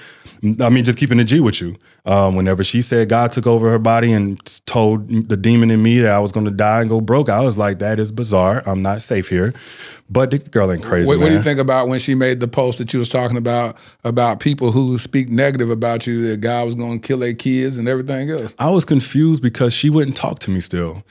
I mean, just keeping the G with you. Um, whenever she said God took over her body and told the demon in me that I was going to die and go broke, I was like, that is bizarre. I'm not safe here. But the girl ain't crazy. What, what do you think about when she made the post that you was talking about about people who speak negative about you that God was going to kill their kids and everything else? I was confused because she wouldn't talk to me still.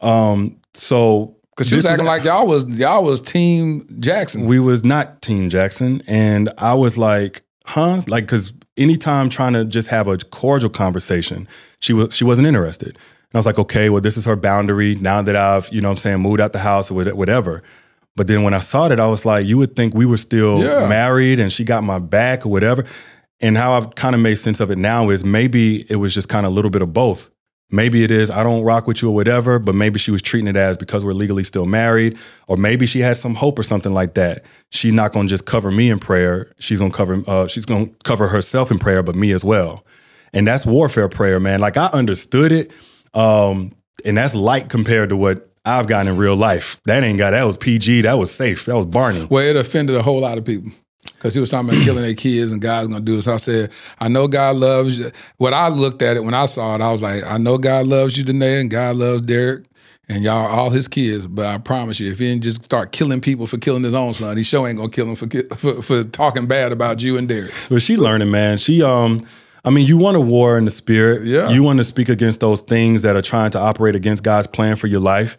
Um, so Because she was acting like y'all was y'all was Team Jackson. we was not Team Jackson, and I was like, huh? Like, because anytime trying to just have a cordial conversation, she was she wasn't interested. And I was like, okay, well, this is her boundary. Now that I've, you know, what I'm saying, moved out the house or whatever. But then when I saw that, I was like, you would think we were still Yeah. married, and she got my back or whatever. And how I've kind of made sense of it now is maybe it was just kind of a little bit of both. Maybe it is I don't rock with you or whatever, but maybe she was treating it as because we're legally still married, or maybe she had some hope or something like that. She's not gonna just cover me in prayer. She's gonna cover uh, she's gonna cover herself in prayer, but me as well. And that's warfare prayer, man. Like I understood it, um, and that's light compared to what I've gotten in real life. That ain't got that was PG. That was safe. That was Barney. Well, it offended a whole lot of people because he was talking about killing their kids and God's going to do it. So I said, I know God loves you. What I looked at it when I saw it, I was like, I know God loves you, Da'Naia, and God loves Derrick. And y'all are all his kids, but I promise you, if he didn't just start killing people for killing his own son, he sure ain't gonna kill him for for, for talking bad about you and Derrick. But she learning, man. She um I mean, you want a war in the spirit. Yeah. You want to speak against those things that are trying to operate against God's plan for your life.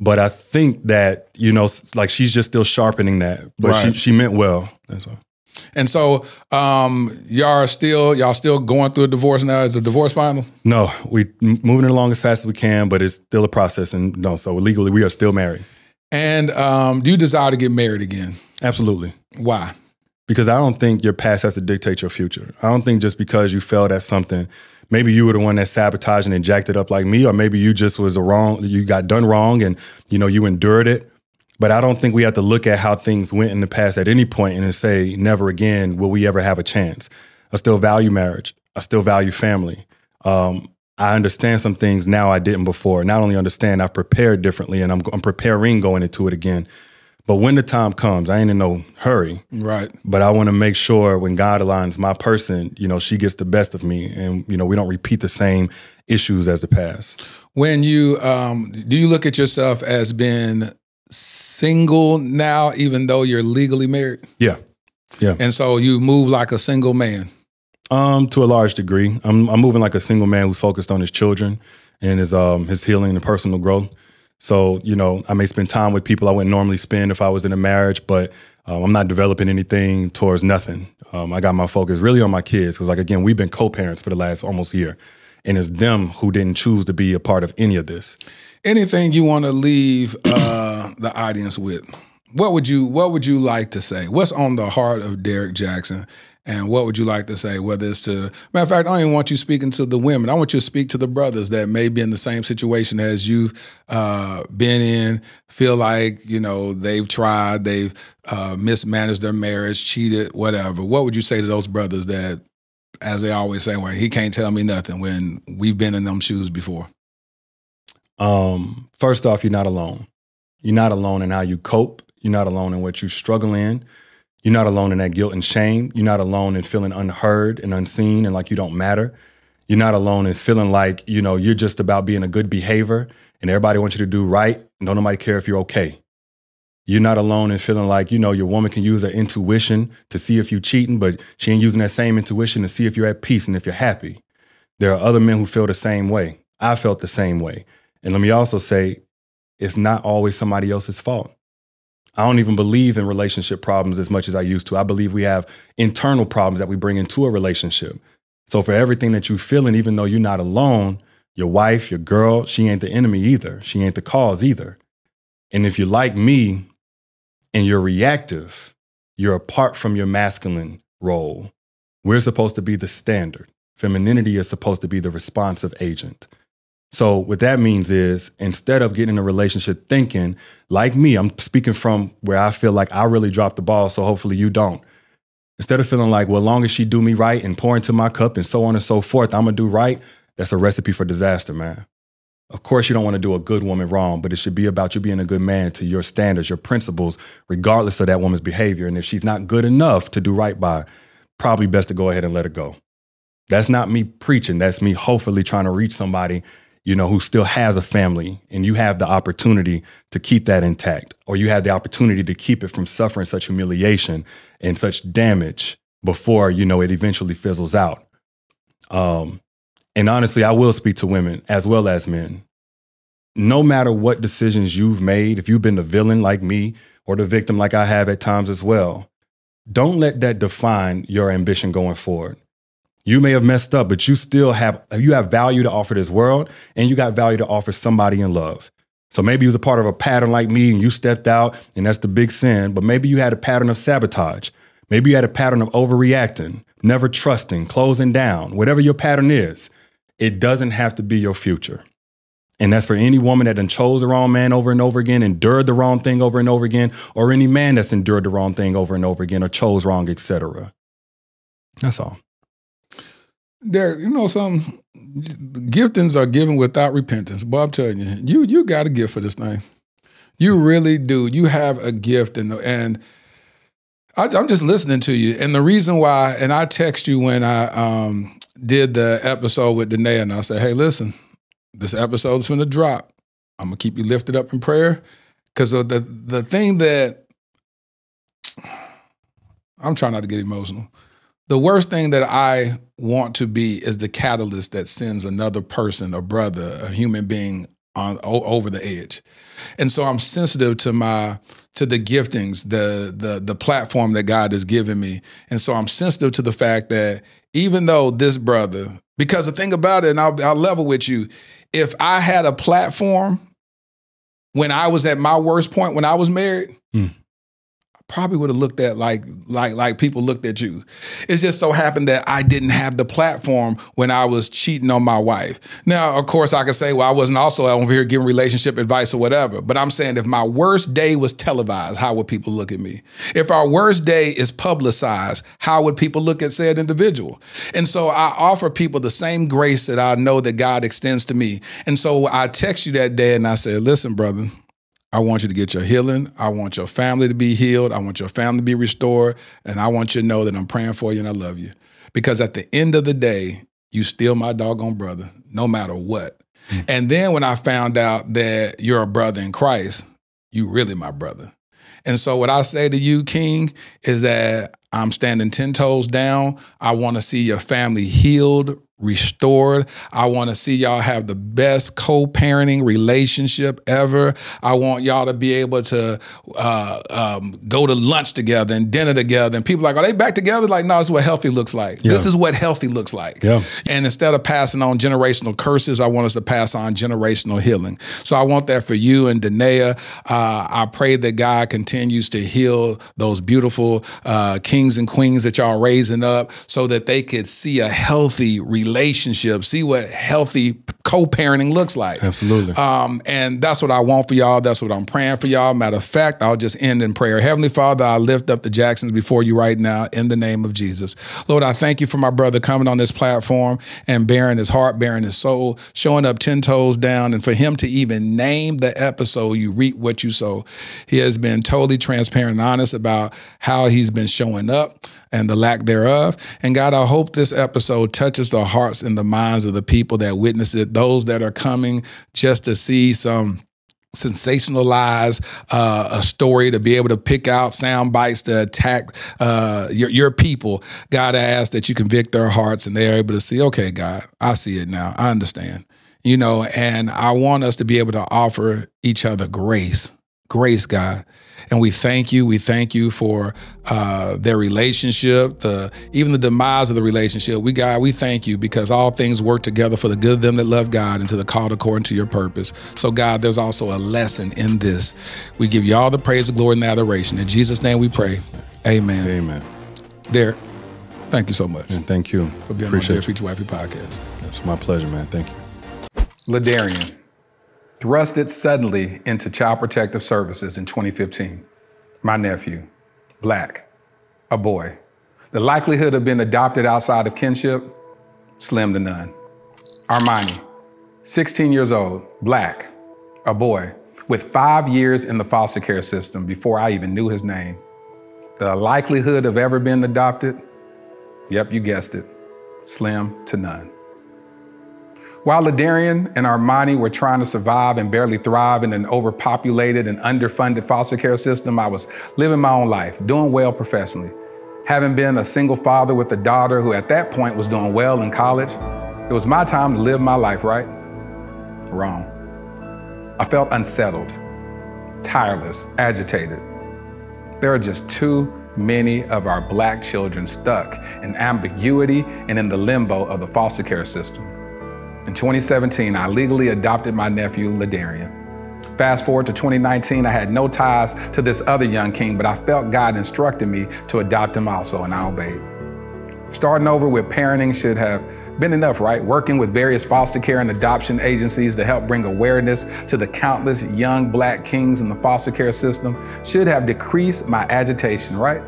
But I think that, you know, like she's just still sharpening that. But she she meant well. That's all. And so, um, y'all are still y'all still going through a divorce now. Is the divorce final? No, we moving along as fast as we can, but it's still a process. And no, so legally we are still married. And um, do you desire to get married again? Absolutely. Why? because I don't think your past has to dictate your future. I don't think just because you failed at something, maybe you were the one that sabotaged and jacked it up like me, or maybe you just was a wrong, you got done wrong and you know you endured it. But I don't think we have to look at how things went in the past at any point and say, never again will we ever have a chance. I still value marriage. I still value family. Um, I understand some things now I didn't before. Not only understand, I've prepared differently and I'm, I'm preparing going into it again. But when the time comes, I ain't in no hurry Right. but I want to make sure when God aligns my person, you know, she gets the best of me, and you know, we don't repeat the same issues as the past. When you um, do you look at yourself as being single now, even though you're legally married, Yeah, yeah. and so you move like a single man? Um, to a large degree, I'm I'm moving like a single man who's focused on his children and his um his healing and personal growth. So, you know, I may spend time with people I wouldn't normally spend if I was in a marriage, but um, I'm not developing anything towards nothing. Um, I got my focus really on my kids because, like, again, we've been co parents for the last almost year. And it's them who didn't choose to be a part of any of this. Anything you want to leave uh, the audience with? What would you What would you like to say? What's on the heart of Derrick Jaxn? and what would you like to say? Whether it's to matter of fact, I don't even want you speaking to the women. I want you to speak to the brothers that may be in the same situation as you've uh, been in. Feel like you know they've tried, they've uh, mismanaged their marriage, cheated, whatever. What would you say to those brothers that, as they always say, "Well, he can't tell me nothing," when we've been in them shoes before? Um, first off, you're not alone. You're not alone in how you cope. You're not alone in what you struggle in. You're not alone in that guilt and shame. You're not alone in feeling unheard and unseen and like you don't matter. You're not alone in feeling like, you know, you're just about being a good behavior and everybody wants you to do right and don't nobody care if you're okay. You're not alone in feeling like, you know, your woman can use her intuition to see if you're cheating, but she ain't using that same intuition to see if you're at peace and if you're happy. There are other men who feel the same way. I felt the same way. And let me also say, it's not always somebody else's fault. I don't even believe in relationship problems as much as I used to. I believe we have internal problems that we bring into a relationship. So for everything that you're feeling, even though you're not alone, your wife, your girl, she ain't the enemy either. She ain't the cause either. And if you're like me and you're reactive, you're apart from your masculine role. We're supposed to be the standard. Femininity is supposed to be the responsive agent. So what that means is instead of getting in a relationship thinking like me, I'm speaking from where I feel like I really dropped the ball, so hopefully you don't. Instead of feeling like, well, as long as she do me right and pour into my cup and so on and so forth, I'm gonna do right. That's a recipe for disaster, man. Of course, you don't want to do a good woman wrong, but it should be about you being a good man to your standards, your principles, regardless of that woman's behavior. And if she's not good enough to do right by, probably best to go ahead and let her go. That's not me preaching. That's me hopefully trying to reach somebody you know, who still has a family and you have the opportunity to keep that intact, or you have the opportunity to keep it from suffering such humiliation and such damage before, you know, it eventually fizzles out. Um, and honestly, I will speak to women as well as men. No matter what decisions you've made, if you've been the villain like me or the victim like I have at times as well, don't let that define your ambition going forward. You may have messed up, but you still have you have value to offer this world, and you got value to offer somebody in love. So maybe you was a part of a pattern like me, and you stepped out, and that's the big sin. But maybe you had a pattern of sabotage. Maybe you had a pattern of overreacting, never trusting, closing down. Whatever your pattern is, it doesn't have to be your future. And that's for any woman that done chose the wrong man over and over again, endured the wrong thing over and over again, or any man that's endured the wrong thing over and over again, or chose wrong, etc. That's all. Derrick, you know some Giftings are given without repentance. I'm telling you, you you got a gift for this thing. You really do. You have a gift, and and I, am just listening to you. And the reason why, and I text you when I um, did the episode with Da'Naia, and I said, "Hey, listen, this episode is going to drop. I'm gonna keep you lifted up in prayer because the the thing that I'm trying not to get emotional the worst thing that I want to be is the catalyst that sends another person, a brother, a human being on o- over the edge. And so I'm sensitive to my to the giftings, the the the platform that God has given me. And so I'm sensitive to the fact that even though this brother, because the thing about it, and I'll, I'll level with you, if I had a platform when I was at my worst point when I was married, mm probably would have looked at like like like people looked at you. It just so happened that I didn't have the platform when I was cheating on my wife. Now, of course, I could say, well, I wasn't also over here giving relationship advice or whatever. But I'm saying if my worst day was televised, how would people look at me? If our worst day is publicized, how would people look at said individual? And so I offer people the same grace that I know that God extends to me. And so I text you that day and I said, listen, brother. I want you to get your healing. I want your family to be healed. I want your family to be restored. And I want you to know that I'm praying for you and I love you. Because at the end of the day, you still my doggone brother, no matter what. Mm-hmm. And then when I found out that you're a brother in Christ, you really my brother. And so what I say to you, King, is that I'm standing 10 toes down. I want to see your family healed, restored. I want to see y'all have the best co-parenting relationship ever. I want y'all to be able to uh, um, go to lunch together and dinner together. And people are like, are they back together? Like, no, this is what healthy looks like. Yeah. This is what healthy looks like. Yeah. And instead of passing on generational curses, I want us to pass on generational healing. So I want that for you and Da'Naia. Uh, I pray that God continues to heal those beautiful uh, kings and queens that y'all raising up so that they could see a healthy relationship, see what healthy co-parenting looks like. Absolutely. Um, and that's what I want for y'all. That's what I'm praying for y'all. Matter of fact, I'll just end in prayer. Heavenly Father, I lift up the Jacksons before you right now in the name of Jesus. Lord, I thank you for my brother coming on this platform and bearing his heart, bearing his soul, showing up 10 toes down, and for him to even name the episode, You Reap What You Sow. He has been totally transparent and honest about how he's been showing up and the lack thereof. And God, I hope this episode touches the hearts and the minds of the people that witness it, those that are coming just to see some sensationalize uh, a story to be able to pick out sound bites to attack uh, your, your people. God i ask that you convict their hearts and they're able to see okay god i see it now. I understand. You know and i want us to be able to offer each other grace. Grace god and we thank you. We thank you for uh, their relationship, the even the demise of the relationship. We God, we thank you because all things work together for the good of them that love God and to the called according to your purpose. So God, there's also a lesson in this. We give you all the praise, the glory, and the adoration. In Jesus' name we pray. Amen. Amen. Derrick, thank you so much. And thank you. For being Appreciate on the Future Wifey podcast. It's my pleasure, man. Thank you. Ladarian thrusted suddenly into Child Protective Services in 2015. My nephew, black, a boy. The likelihood of being adopted outside of kinship, slim to none. Armani, 16 years old, black, a boy, with five years in the foster care system before I even knew his name. The likelihood of ever being adopted, yep, you guessed it, slim to none. While Ladarian and Armani were trying to survive and barely thrive in an overpopulated and underfunded foster care system, I was living my own life, doing well professionally. Having been a single father with a daughter who at that point was doing well in college, it was my time to live my life, right? Wrong. I felt unsettled, tireless, agitated. There are just too many of our black children stuck in ambiguity and in the limbo of the foster care system. In 2017, I legally adopted my nephew, Ladarian. Fast forward to 2019, I had no ties to this other young king, but I felt God instructed me to adopt him also, and I obeyed. Starting over with parenting should have been enough, right? Working with various foster care and adoption agencies to help bring awareness to the countless young black kings in the foster care system should have decreased my agitation, right?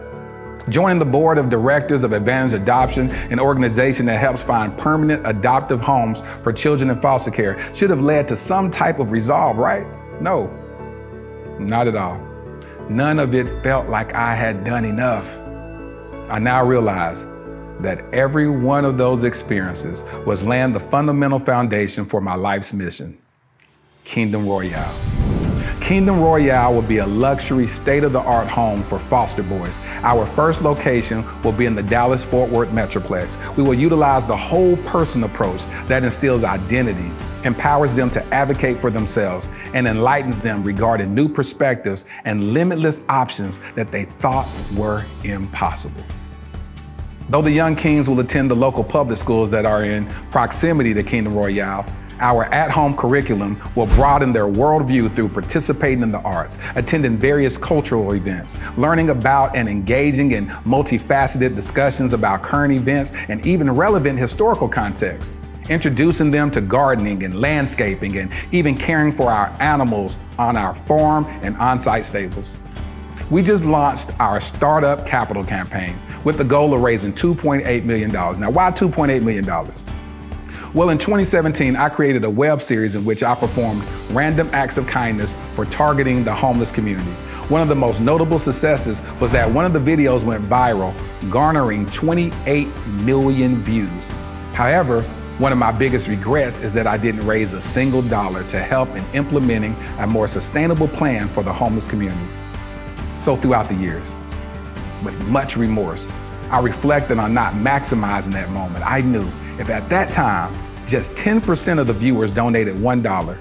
Joining the board of directors of Advantage Adoption, an organization that helps find permanent adoptive homes for children in foster care, should have led to some type of resolve, right? No, not at all. None of it felt like I had done enough. I now realize that every one of those experiences was laying the fundamental foundation for my life's mission Kingdom Royale. Kingdom Royale will be a luxury, state of the art home for foster boys. Our first location will be in the Dallas Fort Worth Metroplex. We will utilize the whole person approach that instills identity, empowers them to advocate for themselves, and enlightens them regarding new perspectives and limitless options that they thought were impossible. Though the young kings will attend the local public schools that are in proximity to Kingdom Royale, our at home curriculum will broaden their worldview through participating in the arts, attending various cultural events, learning about and engaging in multifaceted discussions about current events and even relevant historical contexts introducing them to gardening and landscaping and even caring for our animals on our farm and on site stables. We just launched our Startup Capital campaign with the goal of raising $2.8 million. Now, why $2.8 million? Well, in 2017, I created a web series in which I performed random acts of kindness for targeting the homeless community. One of the most notable successes was that one of the videos went viral, garnering 28 million views. However, one of my biggest regrets is that I didn't raise a single dollar to help in implementing a more sustainable plan for the homeless community. So, throughout the years, with much remorse. I reflected on not maximizing that moment. I knew if at that time just 10% of the viewers donated $1,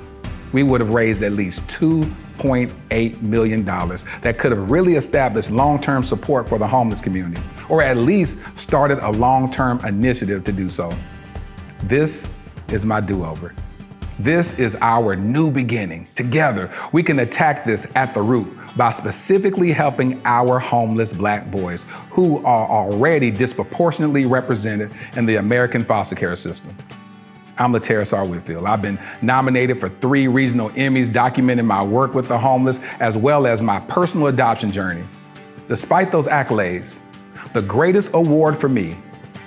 we would have raised at least $2.8 million that could have really established long term support for the homeless community, or at least started a long term initiative to do so. This is my do over. This is our new beginning. Together, we can attack this at the root by specifically helping our homeless black boys who are already disproportionately represented in the American foster care system. I'm LaTerras R. Whitfield. I've been nominated for three regional Emmys documenting my work with the homeless as well as my personal adoption journey. Despite those accolades, the greatest award for me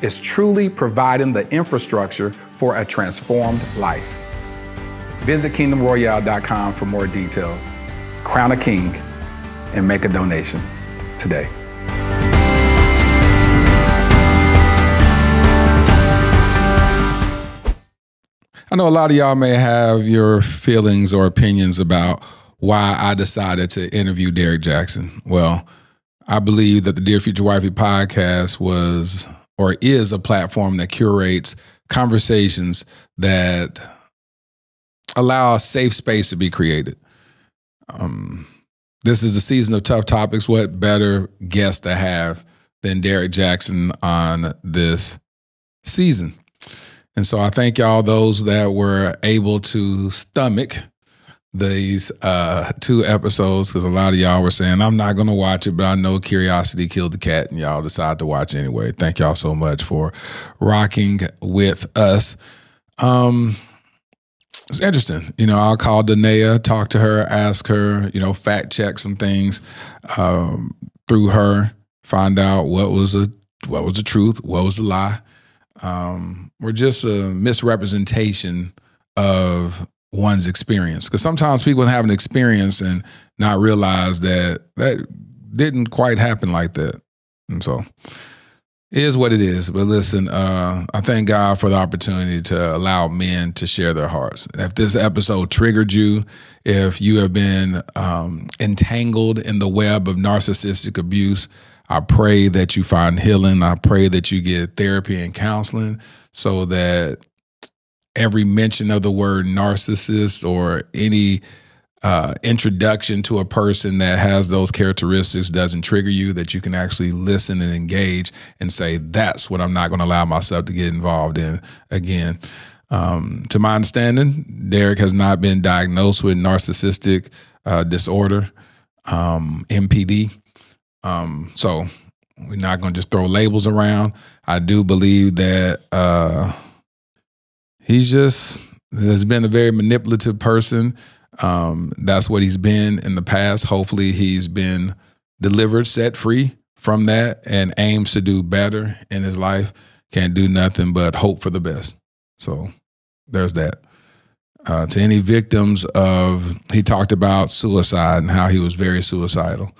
is truly providing the infrastructure for a transformed life. Visit kingdomroyale.com for more details. Crown a king and make a donation today. I know a lot of y'all may have your feelings or opinions about why I decided to interview Derrick Jaxn. Well, I believe that the Dear Future Wifey podcast was or is a platform that curates conversations that allow a safe space to be created. Um, this is the season of tough topics. What better guest to have than Derrick Jaxn on this season? And so I thank y'all, those that were able to stomach these uh, two episodes, because a lot of y'all were saying, I'm not going to watch it, but I know curiosity killed the cat, and y'all decided to watch anyway. Thank y'all so much for rocking with us. Um, it's interesting. You know, I'll call Da'Naia, talk to her, ask her, you know, fact check some things um, through her, find out what was a what was the truth, what was the lie um, were just a misrepresentation of one's experience. Because sometimes people have an experience and not realize that that didn't quite happen like that. And so is what it is. But listen, uh, I thank God for the opportunity to allow men to share their hearts. If this episode triggered you, if you have been um, entangled in the web of narcissistic abuse, I pray that you find healing. I pray that you get therapy and counseling so that every mention of the word narcissist or any uh, introduction to a person that has those characteristics doesn't trigger you, that you can actually listen and engage and say, that's what I'm not going to allow myself to get involved in again. Um, to my understanding, Derrick has not been diagnosed with narcissistic uh, disorder, um, NPD. Um, so we're not going to just throw labels around. I do believe that uh, he's just has been a very manipulative person. Um, that's what he's been in the past. Hopefully, he's been delivered, set free from that, and aims to do better in his life. Can't do nothing but hope for the best. So there's that. Uh, to any victims of, he talked about suicide and how he was very suicidal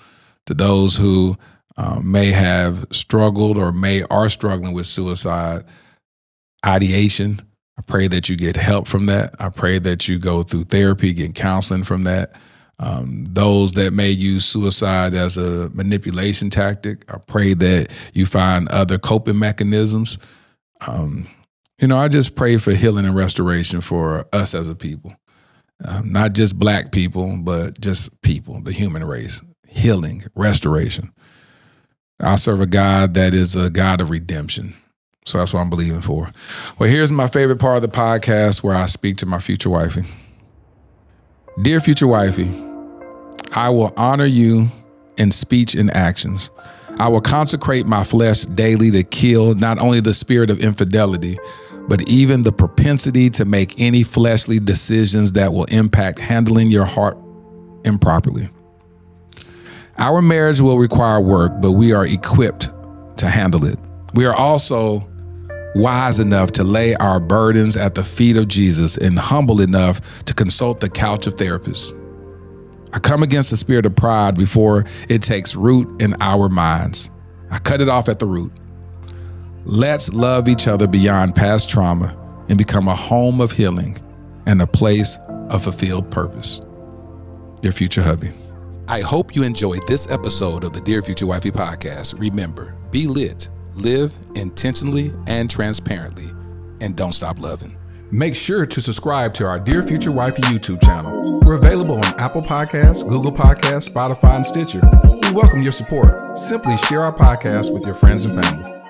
to those who uh, may have struggled or may are struggling with suicide ideation. I pray that you get help from that. I pray that you go through therapy, get counseling from that. Um, those that may use suicide as a manipulation tactic, I pray that you find other coping mechanisms. Um, you know, I just pray for healing and restoration for us as a people, um, not just black people, but just people, the human race healing, restoration. I serve a God that is a God of redemption. So that's what I'm believing for. Well, here's my favorite part of the podcast where I speak to my future wifey. Dear future wifey, I will honor you in speech and actions. I will consecrate my flesh daily to kill not only the spirit of infidelity, but even the propensity to make any fleshly decisions that will impact handling your heart improperly. Our marriage will require work, but we are equipped to handle it. We are also wise enough to lay our burdens at the feet of Jesus and humble enough to consult the couch of therapists. I come against the spirit of pride before it takes root in our minds. I cut it off at the root. Let's love each other beyond past trauma and become a home of healing and a place of fulfilled purpose. Your future hubby. I hope you enjoyed this episode of the Dear Future Wifey podcast. Remember, be lit, live intentionally and transparently, and don't stop loving. Make sure to subscribe to our Dear Future Wifey YouTube channel. We're available on Apple Podcasts, Google Podcasts, Spotify, and Stitcher. We welcome your support. Simply share our podcast with your friends and family.